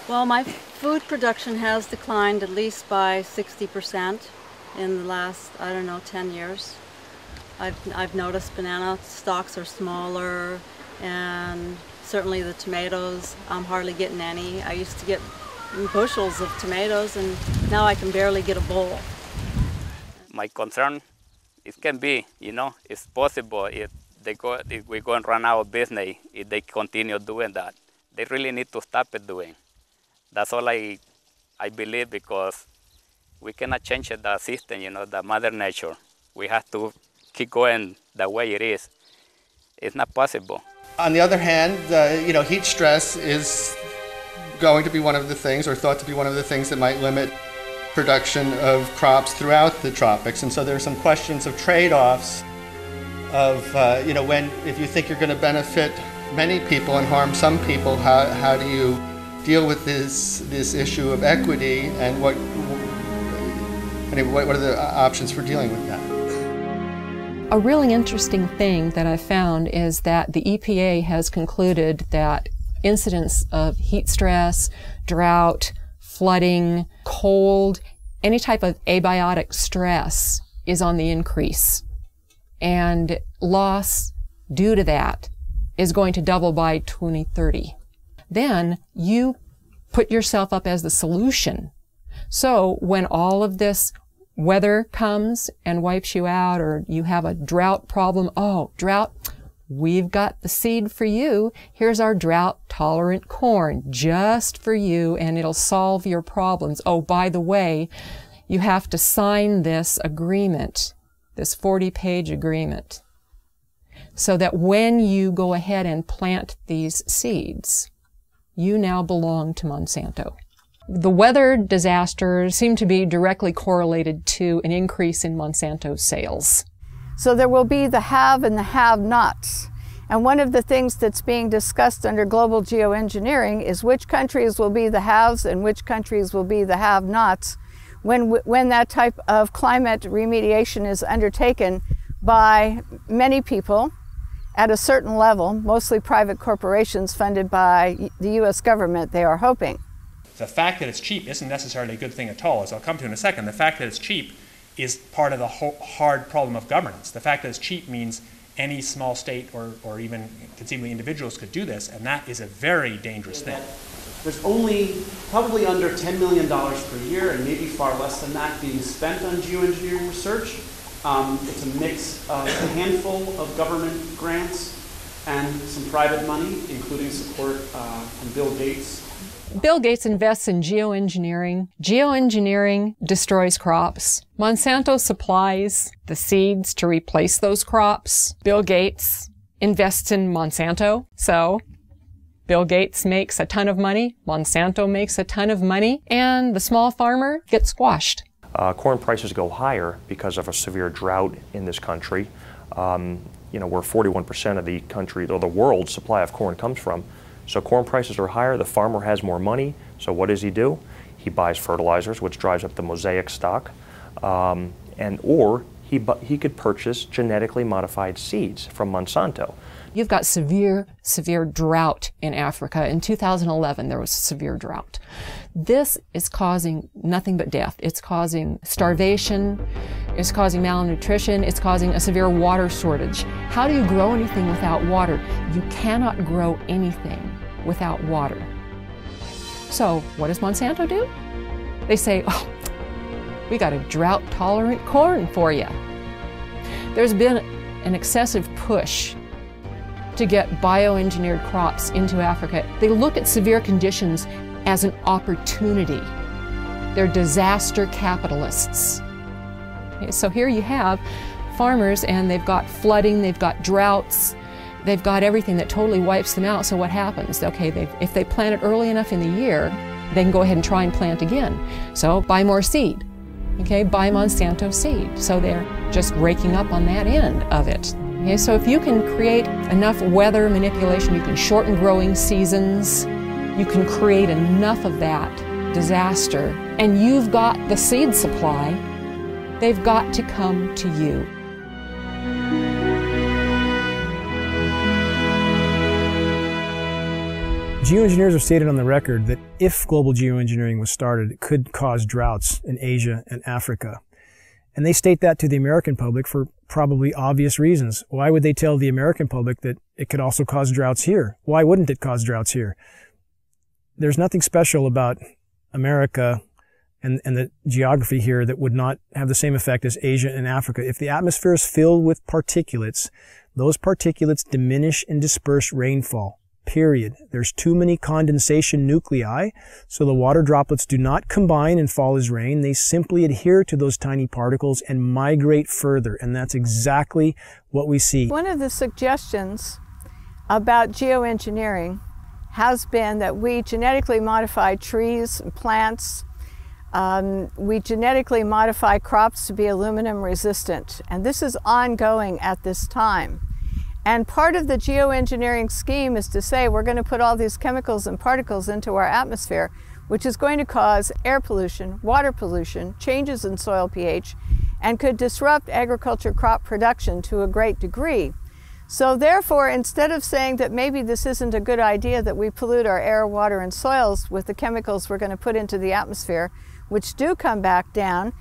Well, my food production has declined at least by 60% in the last, I don't know, 10 years. I've, I've noticed banana stalks are smaller and certainly the tomatoes, I'm hardly getting any. I used to get bushels of tomatoes and now I can barely get a bowl. My concern, it can be, you know, it's possible. if, they go, if we go and run out of business if they continue doing that. They really need to stop it doing. That's all I, I believe because we cannot change the system, you know, the mother nature. We have to keep going the way it is. It's not possible. On the other hand, uh, you know, heat stress is going to be one of the things, or thought to be one of the things that might limit production of crops throughout the tropics. And so there are some questions of trade-offs of, uh, you know, when, if you think you're going to benefit many people and harm some people, how, how do you deal with this, this issue of equity and what, I mean, what, what are the options for dealing with that? A really interesting thing that I found is that the EPA has concluded that incidents of heat stress, drought, flooding, cold, any type of abiotic stress is on the increase and loss due to that is going to double by 2030. Then you put yourself up as the solution. So when all of this weather comes and wipes you out or you have a drought problem, oh, drought, we've got the seed for you. Here's our drought tolerant corn just for you and it'll solve your problems. Oh, by the way, you have to sign this agreement this 40 page agreement so that when you go ahead and plant these seeds, you now belong to Monsanto. The weather disasters seem to be directly correlated to an increase in Monsanto sales. So there will be the have and the have nots. And one of the things that's being discussed under global geoengineering is which countries will be the haves and which countries will be the have nots when, when that type of climate remediation is undertaken by many people at a certain level, mostly private corporations funded by the US government, they are hoping. The fact that it's cheap isn't necessarily a good thing at all, as I'll come to in a second. The fact that it's cheap is part of the hard problem of governance. The fact that it's cheap means any small state or, or even conceivably individuals could do this, and that is a very dangerous thing. There's only probably under $10 million per year, and maybe far less than that, being spent on geoengineering research. Um, it's a mix of a handful of government grants and some private money, including support uh, from Bill Gates. Bill Gates invests in geoengineering. Geoengineering destroys crops. Monsanto supplies the seeds to replace those crops. Bill Gates invests in Monsanto. So Bill Gates makes a ton of money, Monsanto makes a ton of money, and the small farmer gets squashed. Uh, corn prices go higher because of a severe drought in this country. Um, you know, where 41% of the country or the world's supply of corn comes from. So corn prices are higher, the farmer has more money, so what does he do? He buys fertilizers, which drives up the Mosaic stock, um, and or he, he could purchase genetically modified seeds from Monsanto. You've got severe, severe drought in Africa. In 2011, there was severe drought. This is causing nothing but death. It's causing starvation. It's causing malnutrition. It's causing a severe water shortage. How do you grow anything without water? You cannot grow anything without water. So what does Monsanto do? They say, oh, we got a drought tolerant corn for you. There's been an excessive push to get bioengineered crops into Africa. They look at severe conditions as an opportunity. They're disaster capitalists. Okay, so here you have farmers and they've got flooding, they've got droughts, they've got everything that totally wipes them out. So what happens? Okay, if they plant it early enough in the year, they can go ahead and try and plant again. So buy more seed. Okay, buy Monsanto seed. So they're just raking up on that end of it. Okay, so if you can create enough weather manipulation, you can shorten growing seasons, you can create enough of that disaster, and you've got the seed supply, they've got to come to you. Geoengineers have stated on the record that if global geoengineering was started, it could cause droughts in Asia and Africa. And they state that to the American public for probably obvious reasons. Why would they tell the American public that it could also cause droughts here? Why wouldn't it cause droughts here? There's nothing special about America and, and the geography here that would not have the same effect as Asia and Africa. If the atmosphere is filled with particulates, those particulates diminish and disperse rainfall period. There's too many condensation nuclei, so the water droplets do not combine and fall as rain. They simply adhere to those tiny particles and migrate further, and that's exactly what we see. One of the suggestions about geoengineering has been that we genetically modify trees and plants. Um, we genetically modify crops to be aluminum resistant, and this is ongoing at this time. And part of the geoengineering scheme is to say we're going to put all these chemicals and particles into our atmosphere, which is going to cause air pollution, water pollution, changes in soil pH, and could disrupt agriculture crop production to a great degree. So therefore, instead of saying that maybe this isn't a good idea that we pollute our air, water, and soils with the chemicals we're going to put into the atmosphere, which do come back down,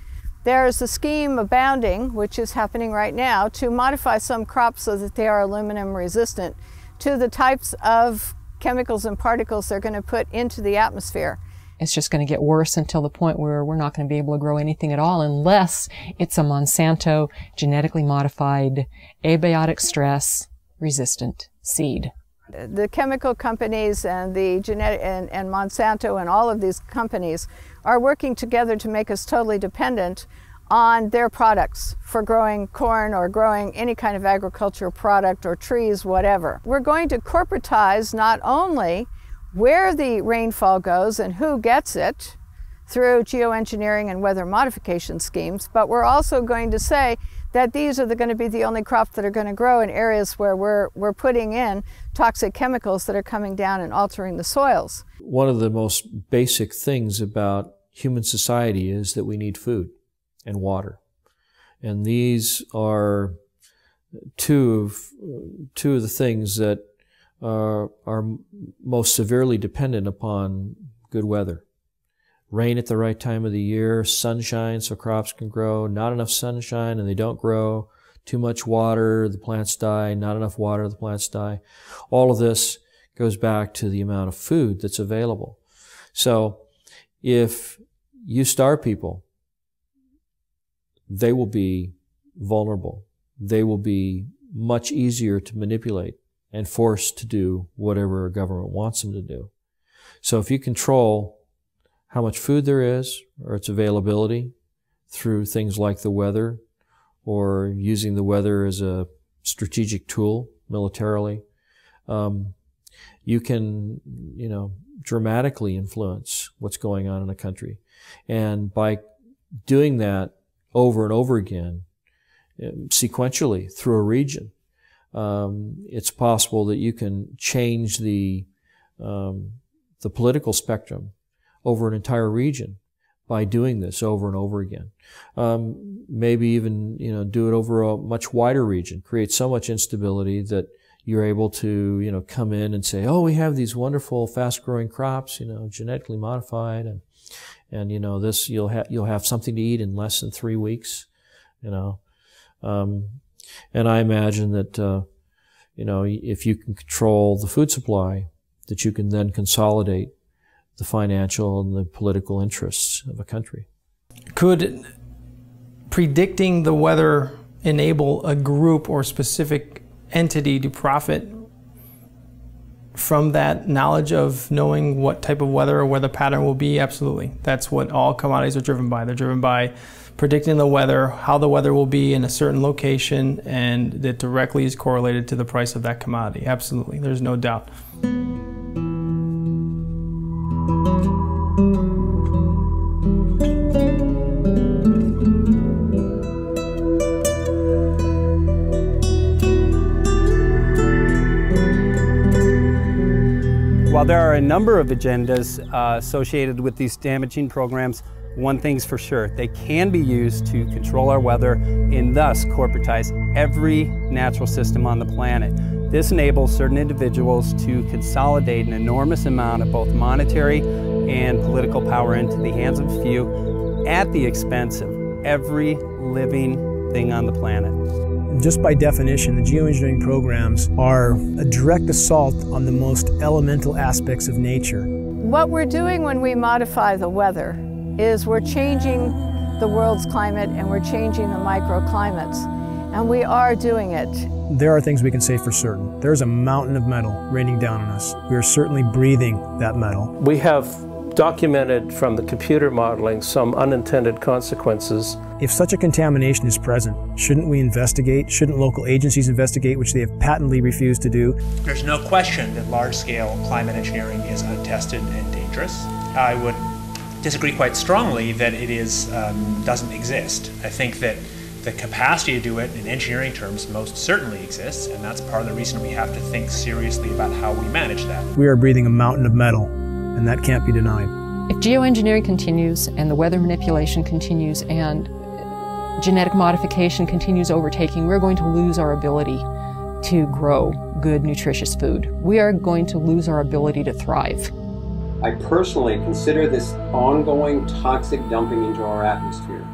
there is a scheme abounding, which is happening right now, to modify some crops so that they are aluminum resistant to the types of chemicals and particles they're going to put into the atmosphere. It's just going to get worse until the point where we're not going to be able to grow anything at all unless it's a Monsanto genetically modified abiotic stress resistant seed. The chemical companies and the genetic and, and Monsanto and all of these companies are working together to make us totally dependent on their products for growing corn or growing any kind of agricultural product or trees, whatever. We're going to corporatize not only where the rainfall goes and who gets it through geoengineering and weather modification schemes, but we're also going to say that these are the, going to be the only crops that are going to grow in areas where we're, we're putting in toxic chemicals that are coming down and altering the soils. One of the most basic things about human society is that we need food and water. And these are two of, two of the things that are, are most severely dependent upon good weather. Rain at the right time of the year, sunshine so crops can grow, not enough sunshine and they don't grow, too much water, the plants die, not enough water, the plants die. All of this goes back to the amount of food that's available. So if you starve people, they will be vulnerable. They will be much easier to manipulate and forced to do whatever a government wants them to do. So if you control how much food there is or its availability through things like the weather or using the weather as a strategic tool militarily, um, you can, you know, dramatically influence what's going on in a country. And by doing that over and over again, um, sequentially through a region, um, it's possible that you can change the um, the political spectrum over an entire region by doing this over and over again. Um, maybe even you know do it over a much wider region, create so much instability that you're able to you know come in and say, oh, we have these wonderful fast-growing crops, you know, genetically modified, and and you know this you'll have you'll have something to eat in less than three weeks, you know. Um, and I imagine that, uh, you know, if you can control the food supply, that you can then consolidate the financial and the political interests of a country. Could predicting the weather enable a group or specific entity to profit from that knowledge of knowing what type of weather or weather pattern will be? Absolutely. That's what all commodities are driven by. They're driven by predicting the weather, how the weather will be in a certain location, and that directly is correlated to the price of that commodity. Absolutely. There's no doubt. While there are a number of agendas uh, associated with these damaging programs, one thing's for sure, they can be used to control our weather and thus corporatize every natural system on the planet. This enables certain individuals to consolidate an enormous amount of both monetary and political power into the hands of a few at the expense of every living thing on the planet. Just by definition, the geoengineering programs are a direct assault on the most elemental aspects of nature. What we're doing when we modify the weather is we're changing the world's climate and we're changing the microclimates. And we are doing it. There are things we can say for certain. There's a mountain of metal raining down on us. We are certainly breathing that metal. We have documented from the computer modeling some unintended consequences. If such a contamination is present, shouldn't we investigate? Shouldn't local agencies investigate, which they have patently refused to do? There's no question that large-scale climate engineering is untested and dangerous. I would disagree quite strongly that it is um, doesn't exist. I think that the capacity to do it in engineering terms most certainly exists, and that's part of the reason we have to think seriously about how we manage that. We are breathing a mountain of metal, and that can't be denied. If geoengineering continues and the weather manipulation continues and genetic modification continues overtaking, we're going to lose our ability to grow good, nutritious food. We are going to lose our ability to thrive. I personally consider this ongoing toxic dumping into our atmosphere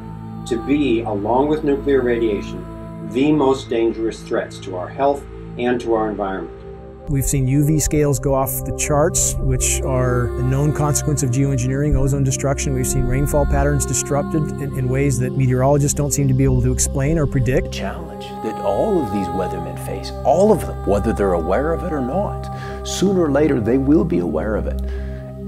to be, along with nuclear radiation, the most dangerous threats to our health and to our environment. We've seen UV scales go off the charts, which are a known consequence of geoengineering, ozone destruction. We've seen rainfall patterns disrupted in, in, ways that meteorologists don't seem to be able to explain or predict. The challenge that all of these weathermen face, all of them, whether they're aware of it or not, sooner or later they will be aware of it.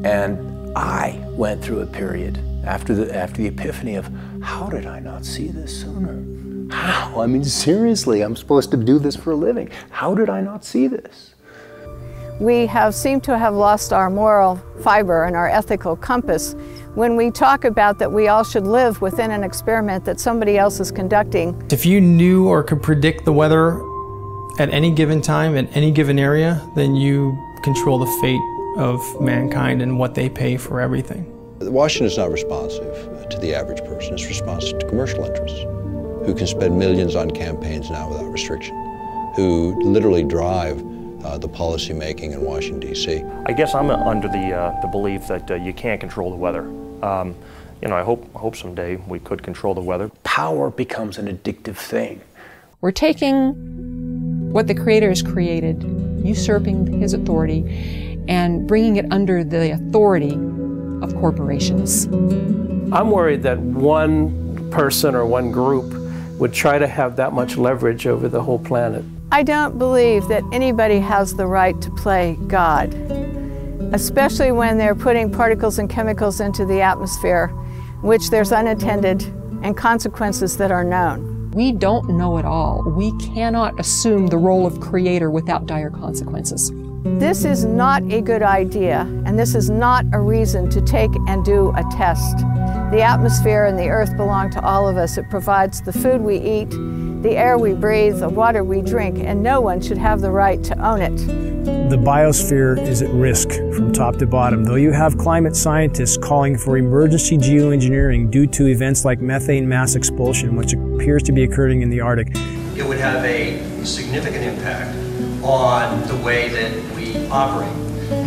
And I went through a period after the, after the epiphany of how did I not see this sooner? How? I mean, seriously, I'm supposed to do this for a living. How did I not see this? We have seemed to have lost our moral fiber and our ethical compass when we talk about that we all should live within an experiment that somebody else is conducting. If you knew or could predict the weather at any given time, in any given area, then you control the fate of mankind and what they pay for everything. Washington is not responsive to the average person. It's responsive to commercial interests who can spend millions on campaigns now without restriction, who literally drive uh, the policy making in Washington, D.C. I guess I'm under the, uh, the belief that uh, you can't control the weather. Um, you know, I hope, hope someday we could control the weather. Power becomes an addictive thing. We're taking what the Creator has created, usurping His authority, and bringing it under the authority of corporations. I'm worried that one person or one group would try to have that much leverage over the whole planet. I don't believe that anybody has the right to play God. especially when they're putting particles and chemicals into the atmosphere, which there's unintended and consequences that are known. We don't know it all. We cannot assume the role of creator without dire consequences. This is not a good idea, and this is not a reason to take and do a test. The atmosphere and the earth belong to all of us. It provides the food we eat, the air we breathe, the water we drink, and no one should have the right to own it. The biosphere is at risk from top to bottom. Though you have climate scientists calling for emergency geoengineering due to events like methane mass expulsion, which appears to be occurring in the Arctic. It would have a significant impact on the way that we operate.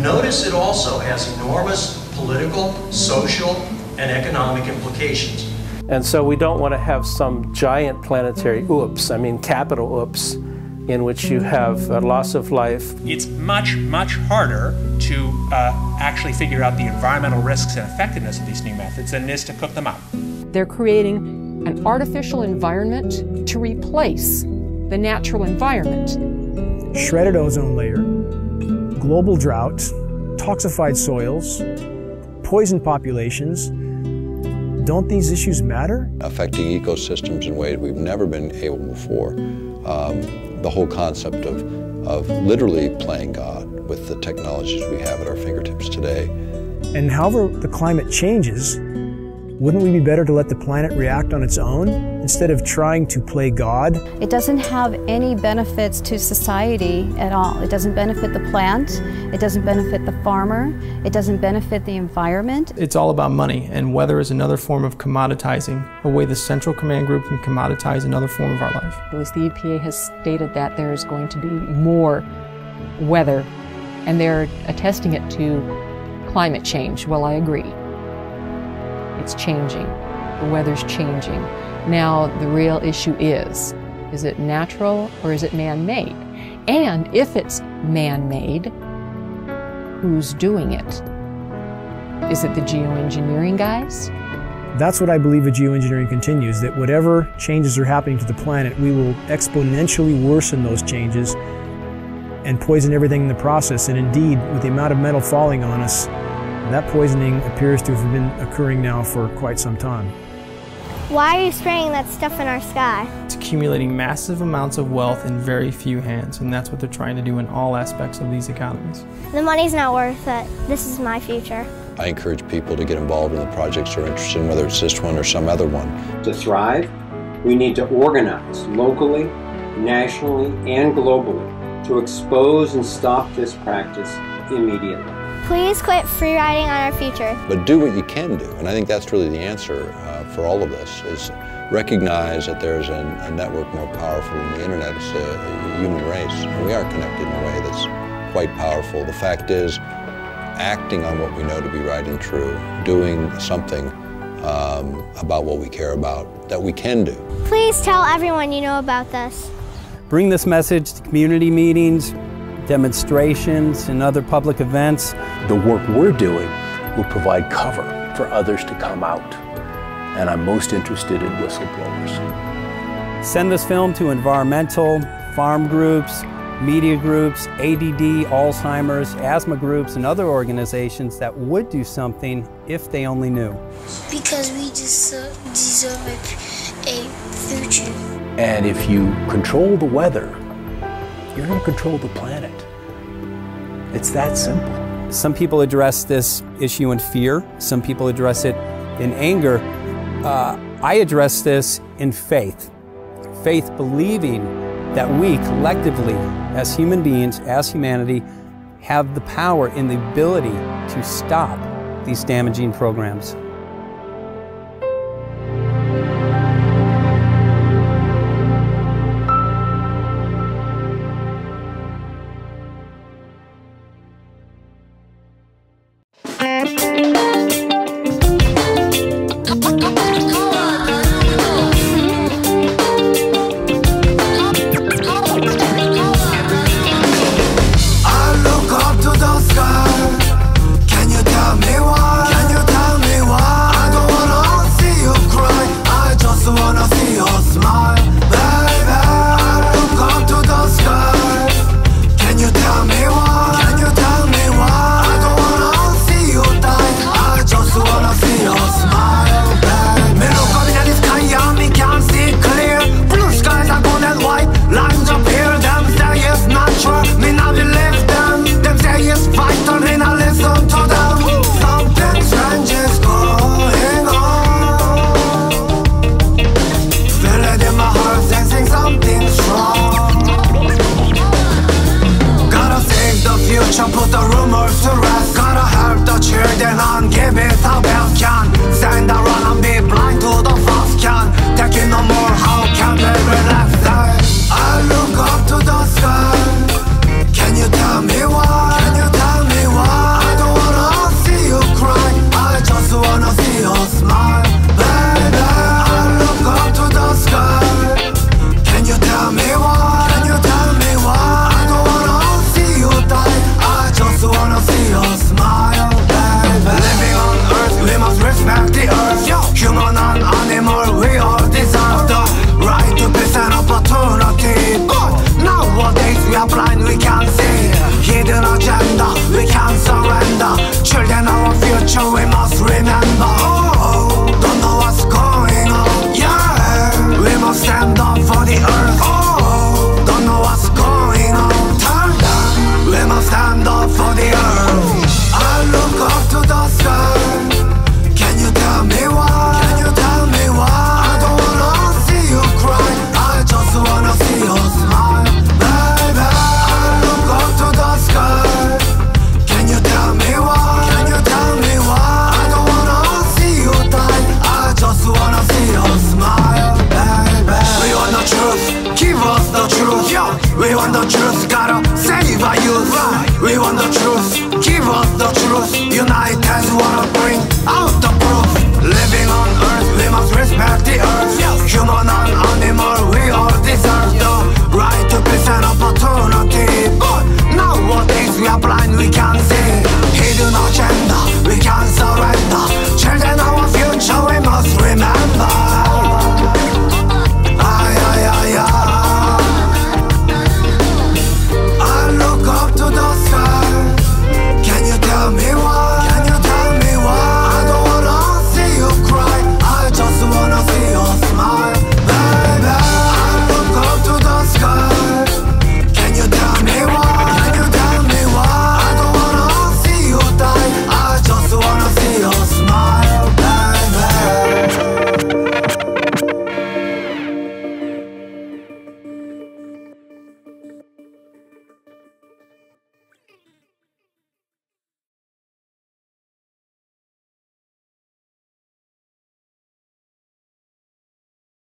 Notice it also has enormous political, social, and economic implications. And so we don't want to have some giant planetary oops, I mean capital oops, in which you have a loss of life. It's much, much harder to uh, actually figure out the environmental risks and effectiveness of these new methods than it is to cook them up. They're creating an artificial environment to replace the natural environment. Shredded ozone layer, global drought, toxified soils, poisoned populations. Don't these issues matter? Affecting ecosystems in ways we've never been able before. Um, the whole concept of, of literally playing God with the technologies we have at our fingertips today. And however the climate changes, wouldn't we be better to let the planet react on its own instead of trying to play God? It doesn't have any benefits to society at all. It doesn't benefit the plant, it doesn't benefit the farmer, it doesn't benefit the environment. It's all about money, and weather is another form of commoditizing, a way the Central Command Group can commoditize another form of our life. At least the EPA has stated that there is going to be more weather, and they're attesting it to climate change. Well, I agree. It's changing. The weather's changing. Now, the real issue is, is it natural or is it man-made? And if it's man-made, who's doing it? Is it the geoengineering guys? That's what I believe the geoengineering continues, that whatever changes are happening to the planet, we will exponentially worsen those changes and poison everything in the process. And indeed, with the amount of metal falling on us, that poisoning appears to have been occurring now for quite some time. Why are you spraying that stuff in our sky? It's accumulating massive amounts of wealth in very few hands, and that's what they're trying to do in all aspects of these economies. The money's not worth it. This is my future. I encourage people to get involved in the projects they're interested in, whether it's this one or some other one. To thrive, we need to organize locally, nationally, and globally to expose and stop this practice immediately. Please quit free riding on our future. But do what you can do, and I think that's really the answer uh, for all of this, is recognize that there's a, a, network more powerful than the internet. It's a, a human race, and we are connected in a way that's quite powerful. The fact is, acting on what we know to be right and true, doing something um, about what we care about that we can do. Please tell everyone you know about this. Bring this message to community meetings, demonstrations, and other public events. The work we're doing will provide cover for others to come out. And I'm most interested in whistleblowers. Send this film to environmental, farm groups, media groups, ADD, Alzheimer's, asthma groups, and other organizations that would do something if they only knew. Because we just deserve a, a future. And if you control the weather, you're going to control the planet. It's that simple. Some people address this issue in fear, some people address it in anger. Uh, I address this in faith. Faith believing that we collectively, as human beings, as humanity, have the power and the ability to stop these damaging programs.